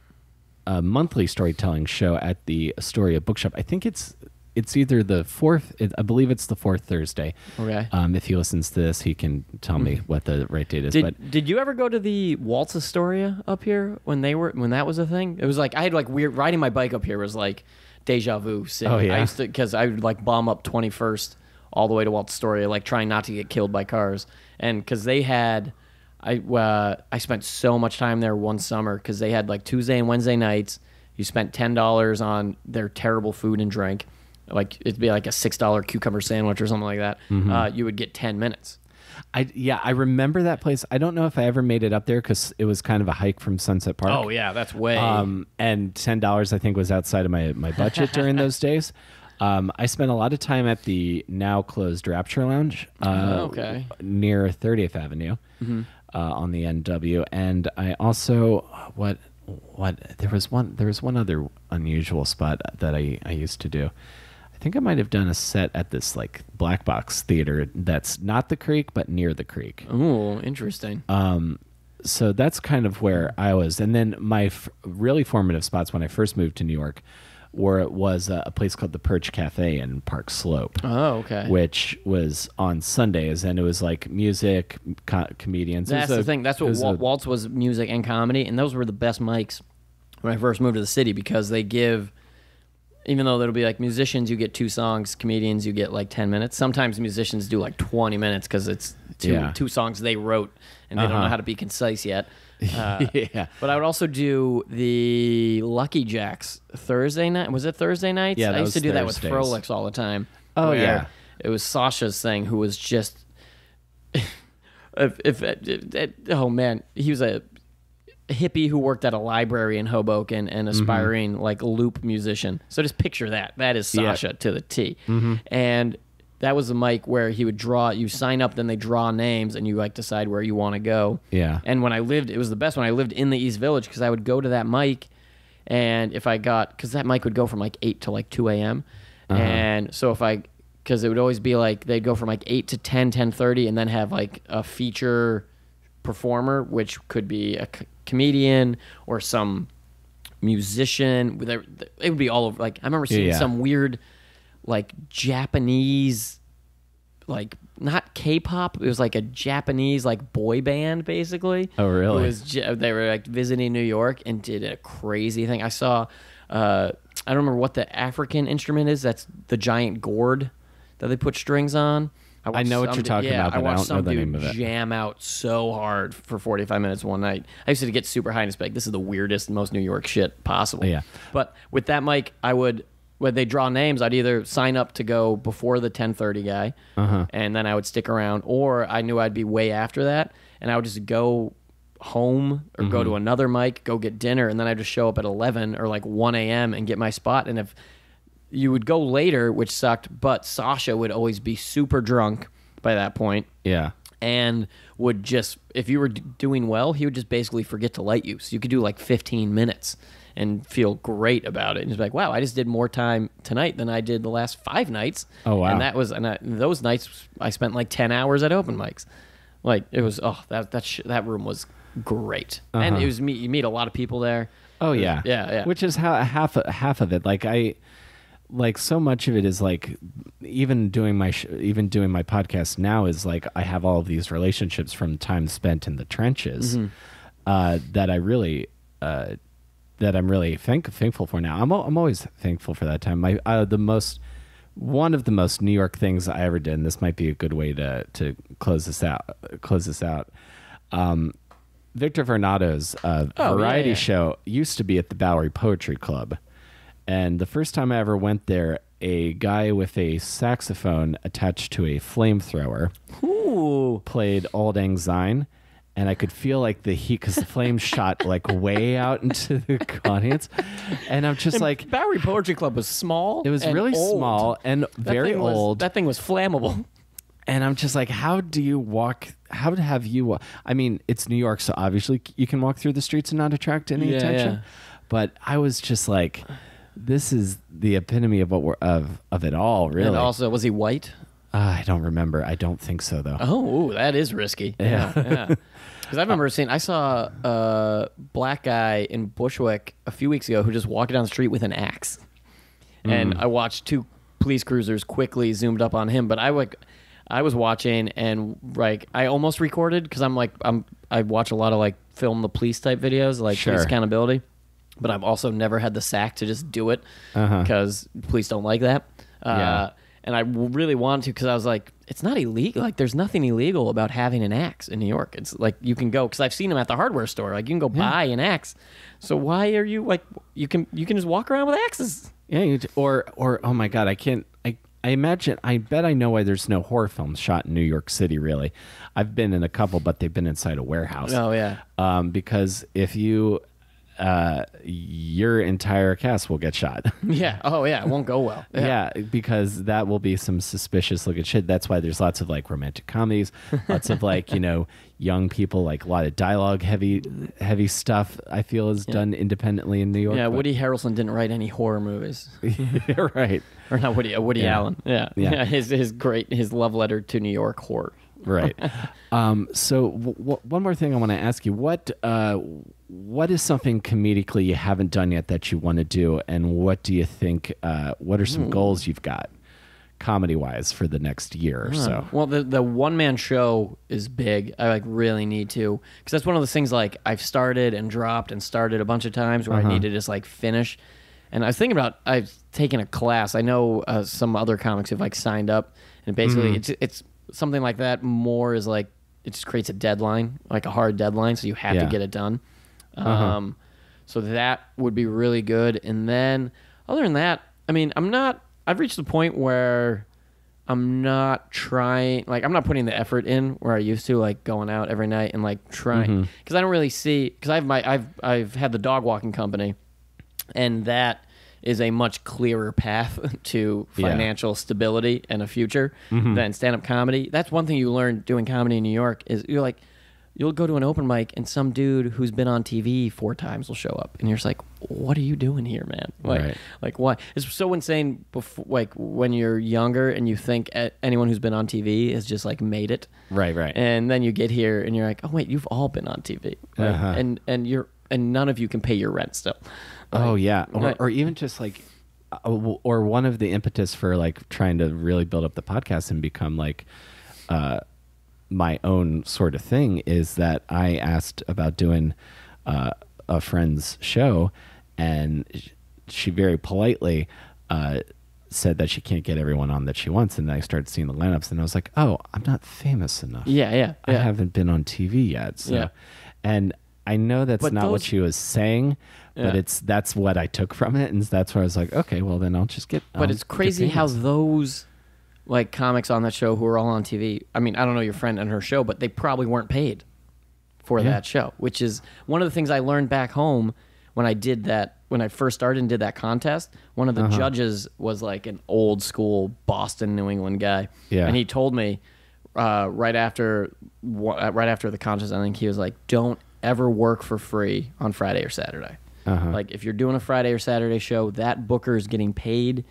a monthly storytelling show at the Astoria Bookshop. I think it's it's either the fourth. It, I believe it's the fourth Thursday. Okay. Um, if he listens to this, he can tell me what the right date is. Did but Did you ever go to the Waltz Astoria up here when they were when that was a thing? It was like I had like weird riding my bike up here was like deja vu. City. Oh, yeah? I used to because I would like bomb up twenty first all the way to Waltz Astoria, like trying not to get killed by cars, and because they had. I uh, I spent so much time there one summer because they had like Tuesday and Wednesday nights. You spent ten dollars on their terrible food and drink, like it'd be like a six dollar cucumber sandwich or something like that. Mm-hmm. Uh, you would get ten minutes. I yeah, I remember that place. I don't know if I ever made it up there because it was kind of a hike from Sunset Park. Oh yeah, that's way. Um, and ten dollars I think was outside of my my budget during those days. Um, I spent a lot of time at the now closed Rapture Lounge, uh, Oh, okay. near 30th Avenue, uh, on the NW, and I also what what there was one there was one other unusual spot that I I used to do. I think I might have done a set at this like black box theater that's not the creek but near the creek Oh, interesting. Um, so that's kind of where I was. And then my f- really formative spots when I first moved to New York were it was a, place called the Perch Cafe in Park Slope, oh, okay. which was on Sundays, and it was like music, co- comedians. That's the a- thing. That's what was Wal- a- Waltz was music and comedy, and those were the best mics when I first moved to the city because they give, even though it'll be like musicians, you get two songs, comedians, you get like ten minutes. Sometimes musicians do like twenty minutes because it's two Yeah. two songs they wrote, and they don't know Uh-huh. how to be concise yet. Uh, yeah. But I would also do the Lucky Jacks Thursday night. Was it Thursday nights? Yeah, I used to do that with Thursdays. Frolix all the time. Oh, yeah. It was Sasha's thing, who was just. if, if, if- oh man, he was a hippie who worked at a library in Hoboken and aspiring like loop musician. So just picture that. That is Mm-hmm. Yeah. Sasha to the T. And that was the mic where he would draw. You sign up, then they draw names, and you like decide where you want to go. Yeah. And when I lived, it was the best when I lived in the East Village because I would go to that mic, and if I got because that mic would go from like eight to like two a.m. Uh-huh. And so if I because it would always be like they'd go from like 8 to 10 10.30 and then have like a feature performer which could be a c- comedian or some musician it would be all over like i remember seeing Yeah. some weird like japanese like not k-pop it was like a japanese like boy band basically Oh, really? it was they were like visiting new york and did a crazy thing i saw uh i don't remember what the african instrument is that's the giant gourd that they put strings on I know what you're du- talking yeah, about, but I watched don't know some the dude name of it. jam out so hard for 45 minutes one night. I used to get super high and be this is the weirdest, most New York shit possible. Yeah. But with that mic, I would when they draw names, I'd either sign up to go before the 10:30 guy, Uh-huh. and then I would stick around, or I knew I'd be way after that, and I would just go home or go Mm-hmm. to another mic, go get dinner, and then I'd just show up at 11 or like 1 a.m. and get my spot. And if you would go later, which sucked, but Sasha would always be super drunk by that point Yeah. and would just if you were d- doing well he would just basically forget to light you so you could do like 15 minutes and feel great about it and be like wow i just did more time tonight than i did the last five nights Oh, wow. and that was and I, those nights i spent like 10 hours at open mics like it was oh that that sh- that room was great and Uh-huh. it was meet you meet a lot of people there Oh yeah, yeah yeah Which is how half half of it. Like I, like so much of it is like, even doing my sh- even doing my podcast now is like I have all of these relationships from time spent in the trenches, Mm-hmm. uh, that I really, uh, that I'm really thank- thankful for now. I'm I'm always thankful for that time. My uh, the most one of the most New York things I ever did. And this might be a good way to to close this out. Close this out. Um, Victor Varnado's uh, Oh, variety yeah. show used to be at the Bowery Poetry Club. And the first time I ever went there, a guy with a saxophone attached to a flamethrower Ooh. played Auld Lang Syne. And I could feel like the heat because the flames shot like way out into the audience. And I'm just like, Bowery Poetry Club was small. it was and really old. small and That very thing was- old. that thing was flammable. and I'm just like, how do you walk? How to have you? wa- I mean, it's New York, so obviously you can walk through the streets and not attract any Yeah, attention. yeah. But I was just like, this is the epitome of what we're of of it all. Really, And also, was he white? Ah, I don't remember. I don't think so though. Oh, ooh, that is risky. Yeah, yeah. Because I remember seeing, I saw a black guy in Bushwick a few weeks ago who just walked down the street with an axe, and I watched two police cruisers quickly zoomed up on him. But I like, I was watching and like I almost recorded because I'm like I'm I watch a lot of like film the police type videos like Sure. police accountability, but I've also never had the sack to just do it Uh-huh. because police don't like that. Uh, Yeah. And I really wanted to because I was like, it's not illegal. Like, there's nothing illegal about having an axe in New York. It's like you can go because I've seen them at the hardware store. Like, you can go buy an axe. So why are you like you can you can just walk around with axes? Yeah, or or oh my god, I can't. I I imagine. I bet I know why there's no horror films shot in New York City. Really, I've been in a couple, but they've been inside a warehouse. Oh yeah. um, because if you, uh, your entire cast will get shot. Yeah. Oh yeah. It won't go well. yeah. because that will be some suspicious looking shit. That's why there's lots of like romantic comedies, lots of like you know young people, like a lot of dialogue heavy, heavy stuff. I feel is done independently in New York. Yeah. but- Woody Harrelson didn't write any horror movies, right. or not Woody. Uh, Woody Yeah. Allen. Yeah. Yeah. His his great his love letter to New York horror. right. Um, so w- w- one more thing I want to ask you: what uh, what is something comedically you haven't done yet that you want to do, and what do you think? Uh, what are some goals you've got, comedy wise, for the next year or so? Well, the the one man show is big. I like really need to because that's one of those things like I've started and dropped and started a bunch of times where I need to just like finish. And I was thinking about I've taken a class. I know uh, some other comics have like signed up and basically it's it's something like that more is like it just creates a deadline, like a hard deadline, so you have Yeah. Uh-huh. to get it done. Uh-huh. Um, so that would be really good. And then other than that, I mean, I'm not. I've reached the point where I'm not trying. Like I'm not putting the effort in where I used to, like going out every night and like trying mm-hmm. because I don't really see because I've my I've I've had the dog walking company, and that is a much clearer path to Yeah. financial stability and a future mm-hmm. than stand-up comedy. That's one thing you learn doing comedy in New York is you're like you'll go to an open mic and some dude who's been on TV four times will show up and you're just like what are you doing here man like Right. like why it's so insane before like when you're younger and you think anyone who's been on TV has just like made it Right, right. and then you get here and you're like oh wait you've all been on TV Like, Uh-huh. and and you're and none of you can pay your rent still oh yeah, or, Right. or even just like, uh, or one of the impetus for like trying to really build up the podcast and become like, uh, my own sort of thing is that I asked about doing uh, a friend's show, and she very politely uh, said that she can't get everyone on that she wants. And then I started seeing the lineups, and I was like, oh, I'm not famous enough. yeah yeah, I yeah. haven't been on TV yet. So, Yeah. and I know that's But not what she was saying, but it's that's what I took from it, and that's where I was like, okay, well then I'll just get. But I'll it's crazy how those like comics on that show who are all on TV. I mean, I don't know your friend and her show, but they probably weren't paid for Yeah. that show, which is one of the things I learned back home when I did that when I first started and did that contest. One of the Uh-huh. judges was like an old school Boston, New England guy, Yeah. and he told me uh, right after uh, right after the contest, I think he was like, "Don't ever work for free on Friday or Saturday." Uh-huh. Like if you're doing a Friday or Saturday show, that booker is getting paid.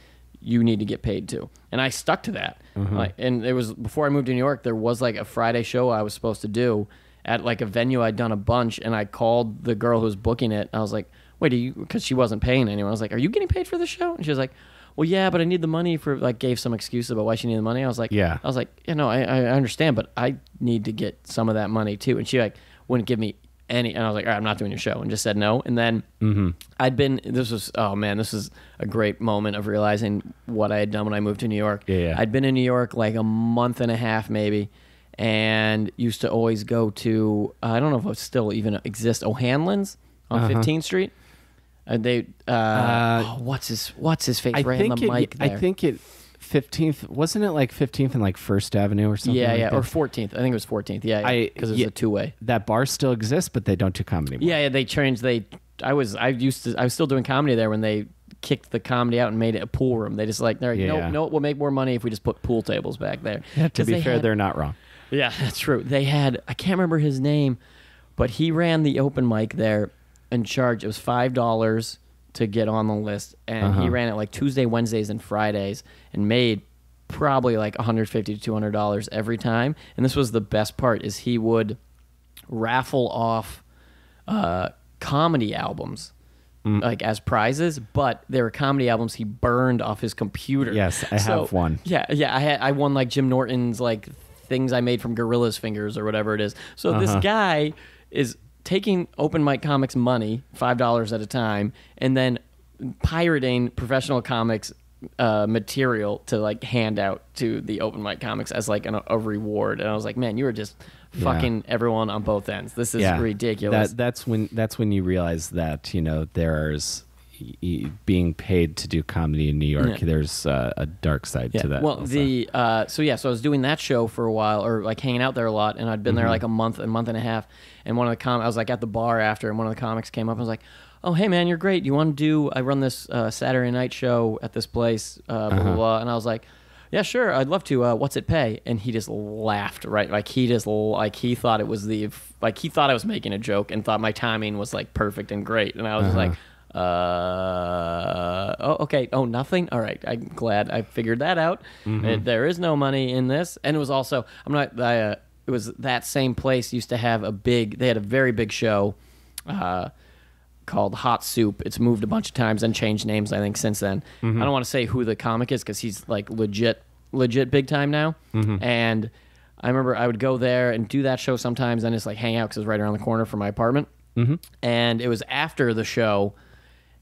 You need to get paid too. And I stuck to that. Uh-huh. Like, and it was before I moved to New York. There was like a Friday show I was supposed to do at like a venue I'd done a bunch, and I called the girl who was booking it. I was like, "Wait, are you?" Because she wasn't paying anyone. I was like, "Are you getting paid for the show?" And she was like, "Well, yeah, but I need the money for." Like, gave some excuse about why she needed the money. I was like, Yeah. I was like, "You know, I, I understand, but I need to get some of that money too." And she like wouldn't give me any, and I was like, "All right, I'm not doing your show," and just said no. And then Mm-hmm. I'd been. This was oh man, this is a great moment of realizing what I had done when I moved to New York. Yeah, yeah. I'd been in New York like a month and a half maybe, and used to always go to I don't know if it still even exists O'Hanlon's on Uh-huh. 15th Street. And they uh, Uh, oh, what's his what's his face I think the it, mic I think it. Fifteenth wasn't it like fifteenth and like First Avenue or something? yeah, like yeah, that? or 14th. I think it was 14th. Yeah, I- because it was yeah. a two way. that bar still exists, but they don't do comedy. Anymore. Yeah, yeah, they changed. They, I was, I used to, I was still doing comedy there when they kicked the comedy out and made it a pool room. They just like, they're like, Yeah, no, yeah. no, we'll make more money if we just put pool tables back there. Yeah, to be fair, had- they're not wrong. yeah, that's true. They had, I can't remember his name, but he ran the open mic there and charged. It was five dollars to get on the list, and Uh-huh. he ran it like Tuesday, Wednesdays, and Fridays, and made probably like 150 to 200 dollars every time. And this was the best part: is he would raffle off uh, comedy albums. Mm. Like as prizes, but they were comedy albums he burned off his computer. Yes, I So- have one. Yeah, yeah. I had I won like Jim Norton's like things I made from Gorilla's fingers or whatever it is. So this Uh-huh. guy is taking open mic comics money, five dollars at a time, and then pirating professional comics uh, material to like hand out to the open mic comics as like an, a reward. And I was like, man, you are just Yeah. fucking everyone on both ends. This is yeah, ridiculous. That that's when that's when you realize that you know there's being paid to do comedy in New York. Yeah. There's uh, a dark side to that. Well, also. the uh, so yeah, so I was doing that show for a while, or like hanging out there a lot, and I'd been Mm-hmm. there like a month, a month and a half. And one of the com, I was like at the bar after, and one of the comics came up and was like, "Oh, hey man, you're great. You want to do? I run this uh, Saturday night show at this place, uh, blah Uh-huh. blah blah." And I was like. Yeah, sure. I'd love to. Uh, what's it pay? And he just laughed, right? Like he just like he thought it was the like he thought I was making a joke and thought my timing was like perfect and great. And I was Uh-huh. like, uh, oh, okay. Oh, nothing. All right. I'm glad I figured that out. Mm-hmm. Uh, there is no money in this, and it was also I'm not. I, uh, it was that same place used to have a big. They had a very big show. Uh, called Hot Soup. It's moved a bunch of times and changed names, I think, since then. Mm-hmm. I don't want to say who the comic is because he's like legit, legit big time now. Mm-hmm. And I remember I would go there and do that show sometimes and just like hang out because it was right around the corner from my apartment. Mm-hmm. And it was after the show,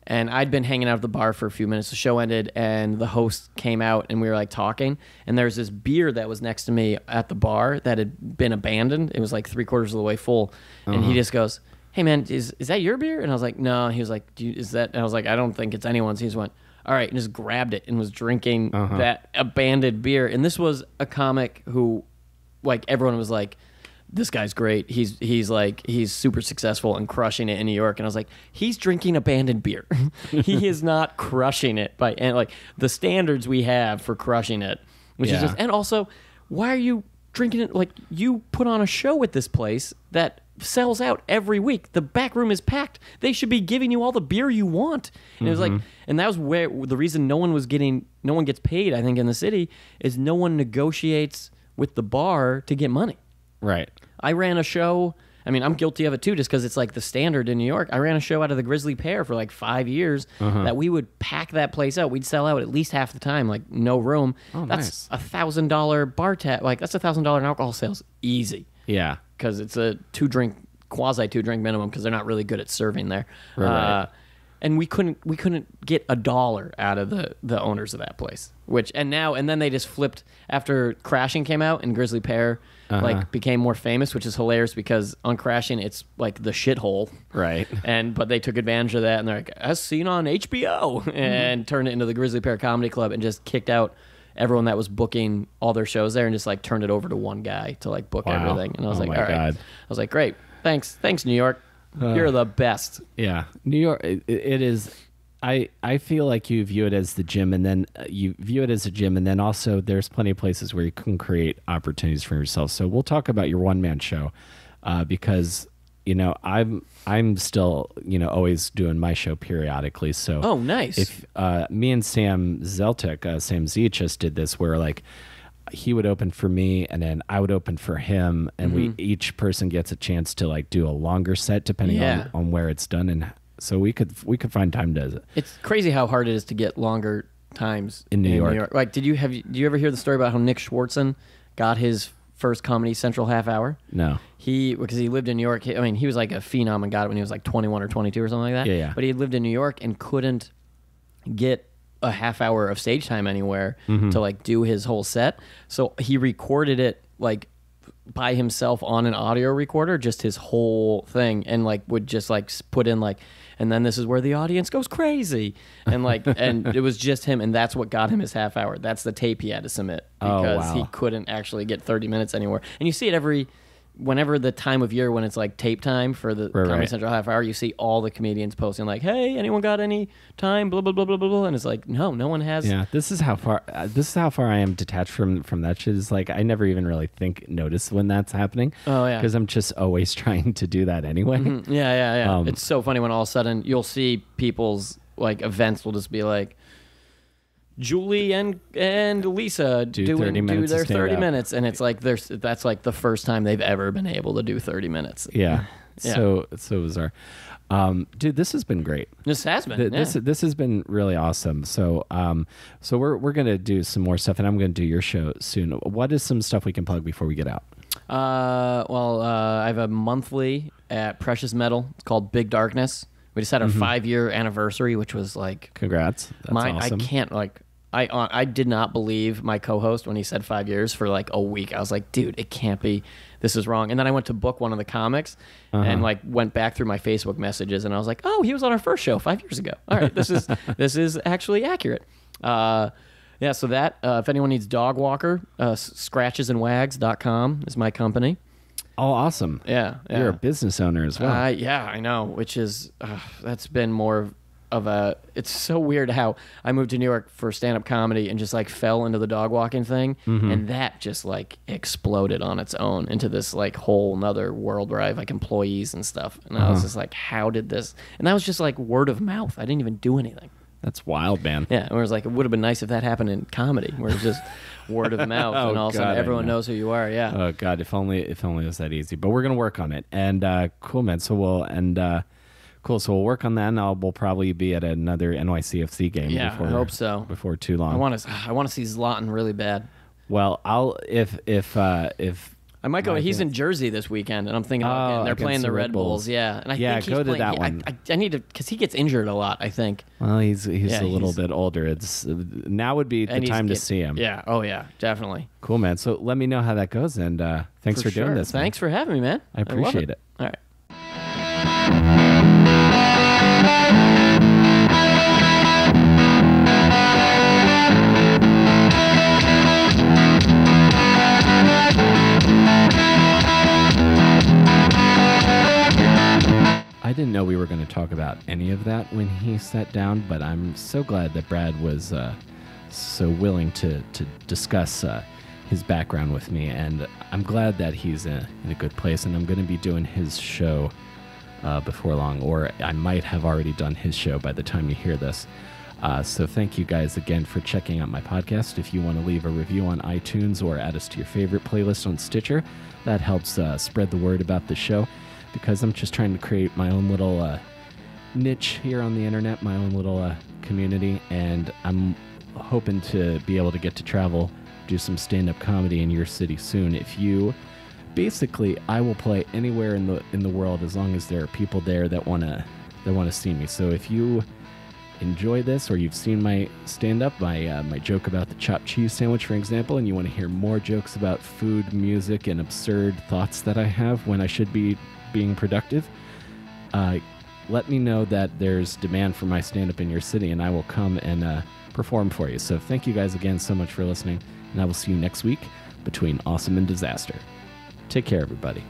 and I'd been hanging out at the bar for a few minutes. The show ended, and the host came out, and we were like talking. And there's this beer that was next to me at the bar that had been abandoned. It was like three quarters of the way full, and Uh-huh. he just goes, "Hey man, is is that your beer?" And I was like, "No." And he was like, Do you, "Is that?" And I was like, "I don't think it's anyone's." He just went, "All right," and just grabbed it and was drinking Uh-huh. that abandoned beer. And this was a comic who, like, everyone was like this guy's great. He's he's like he's super successful and crushing it in New York. And I was like, he's drinking abandoned beer. he is not crushing it by and like the standards we have for crushing it, which Yeah. is just and also why are you drinking it? Like you put on a show at this place that sells out every week. The back room is packed. They should be giving you all the beer you want. And it was like, mm-hmm. and that was where the reason no one was getting, no one gets paid. I think in the city is no one negotiates with the bar to get money. Right. I ran a show. I mean, I'm guilty of it too, just because it's like the standard in New York. I ran a show out of the Grisly Pear for like five years Uh-huh. that we would pack that place out. We'd sell out at least half the time, like no room. Oh, that's a thousand dollar bar tab. Like that's a thousand dollar in alcohol sales easy Yeah. because it's a two drink quasi two drink minimum because they're not really good at serving there. Right. Uh, and we couldn't we couldn't get a dollar out of the the owners of that place. Which and now and then they just flipped after Crashing came out and Grisly Pear Uh-huh. like became more famous, which is hilarious because on Crashing it's like the shithole. Right. And but they took advantage of that and they're like, as seen on HBO and turned it into the Grisly Pear Comedy Club and just kicked out everyone that was booking all their shows there and just like turned it over to one guy to like book Wow. everything. And I was Oh like, my all right. God. I was like, great. Thanks. Thanks, New York. You're the best. Yeah, New York. It, it is. I I feel like you view it as the gym, and then uh, you view it as a gym, and then also there's plenty of places where you can create opportunities for yourself. So we'll talk about your one man show, uh, because you know I'm I'm still you know always doing my show periodically. So Oh, nice. if uh, me and Sam Zeltic, uh, Sam Z, just did this where like he would open for me and then I would open for him, and we each person gets a chance to like do a longer set depending Yeah. on, on where it's done, and so we could we could find time to. Do it. It's crazy how hard it is to get longer times In New York. Like, did you have? Do you ever hear the story about how Nick Swardson got his first Comedy Central half hour? No, He because he lived in New York. I mean, he was like a phenom and got it when he was like 21 or 22 or something like that. Yeah, yeah. But he lived in New York and couldn't get a half hour of stage time anywhere Mm-hmm. to like do his whole set. So he recorded it like by himself on an audio recorder, just his whole thing, and like would just like put in like, and then this is where the audience goes crazy, and like, and it was just him, and that's what got him his half hour. That's the tape he had to submit Oh, because he couldn't actually get 30 minutes anywhere. And you see it every whenever the time of year when it's like tape time for the Comedy right. Central half hour, you see all the comedians posting like, "Hey, anyone got any time?" blah blah blah blah blah, blah. and it's like, "No, no one has." yeah, this is how far uh, this is how far I am detached from from that shit. Is like I never even really think notice when that's happening. Oh, yeah. because I'm just always trying to do that anyway. Mm, Yeah, yeah, yeah. Um, it's so funny when all of a sudden you'll see people's like events will just be like Julie and and Lisa Do doing 30 do minutes their 30 stand-up. minutes and it's like there's that's like the first time they've ever been able to do 30 minutes. Yeah, Yeah. so so bizarre. Um, dude, this has been great. This has been. Th- yeah. This this has been really awesome. So um, so we're we're gonna do some more stuff, and I'm gonna do your show soon. What is some stuff we can plug before we get out? Uh, well, uh, I have a monthly at Precious Metal. It's called Big Darkness. We just had our five year anniversary, which was like Congrats! Mm-hmm. That's my. awesome. I can't like. I uh, I did not believe my co-host when he said five years for like a week. I was like, dude, it can't be. This is wrong. And then I went to book one of the comics Uh-huh. and like went back through my Facebook messages and I was like, oh, he was on our first show five years ago. All right, this is this is actually accurate. Uh, yeah. So that uh, if anyone needs dog walker, uh, scratchesandwags.com is my company. Oh, awesome! Yeah, yeah. You're a business owner as well. Uh, yeah, I know. Which is uh, that's been more of a. It's so weird how I moved to New York for stand up comedy and just like fell into the dog walking thing, Mm-hmm. and that just like exploded on its own into this like whole nother world where I have like employees and stuff, and I was Uh-huh. just like, how did this? And that was just like word of mouth. I didn't even do anything. That's wild, man. Yeah, and it was like it would have been nice if that happened in comedy, where it's just word of mouth, Oh, and all of a sudden everyone know. knows who you are. Yeah. Oh God, if only if only it was that easy. But we're gonna work on it. And uh, cool, man. So we'll and uh, cool. So we'll work on that. And I'll, we'll probably be at another NYCFC game. Yeah, I hope so. Before too long. I want to. I want to see Zlatan really bad. Well, I'll if if uh, if I might go. My He's in Jersey this weekend, and I'm thinking about Oh, getting, they're playing the the Red Bulls. Bulls. Yeah, and I Yeah, think he's go to that he- one. I, I, I need to because he gets injured a lot. I think. Well, he's he's Yeah, a little he's- bit older. It's now would be the time to see him. Yeah. Oh yeah. Definitely. Cool, man. So let me know how that goes, and uh, thanks for, doing sure. this. man. Thanks for having me, man. I appreciate it. All right. I didn't know we were going to talk about any of that when he sat down, but I'm so glad that Brad was uh, so willing to to discuss uh, his background with me, and I'm glad that he's in, in a good place. And I'm going to be doing his show uh, before long, or I might have already done his show by the time you hear this. Uh, so thank you guys again for checking out my podcast. If you want to leave a review on iTunes or add us to your favorite playlist on Stitcher, that helps uh, spread the word about the show. Because I'm just trying to create my own little uh, niche here on the internet, my own little uh, community, and I'm hoping to be able to get to travel, do some stand-up comedy in your city soon. If you basically I will play anywhere in the in the world as long as there are people there that want to that want to see me. So if you enjoy this or you've seen my stand up, my uh, my joke about the chopped cheese sandwich for example, and you want to hear more jokes about food, music and absurd thoughts that I have when I should be being productive, uh, let me know that there's demand for my stand up in your city and I will come and uh, perform for you. So thank you guys again so much for listening, and I will see you next week between Awesome and Disaster. Take care, everybody.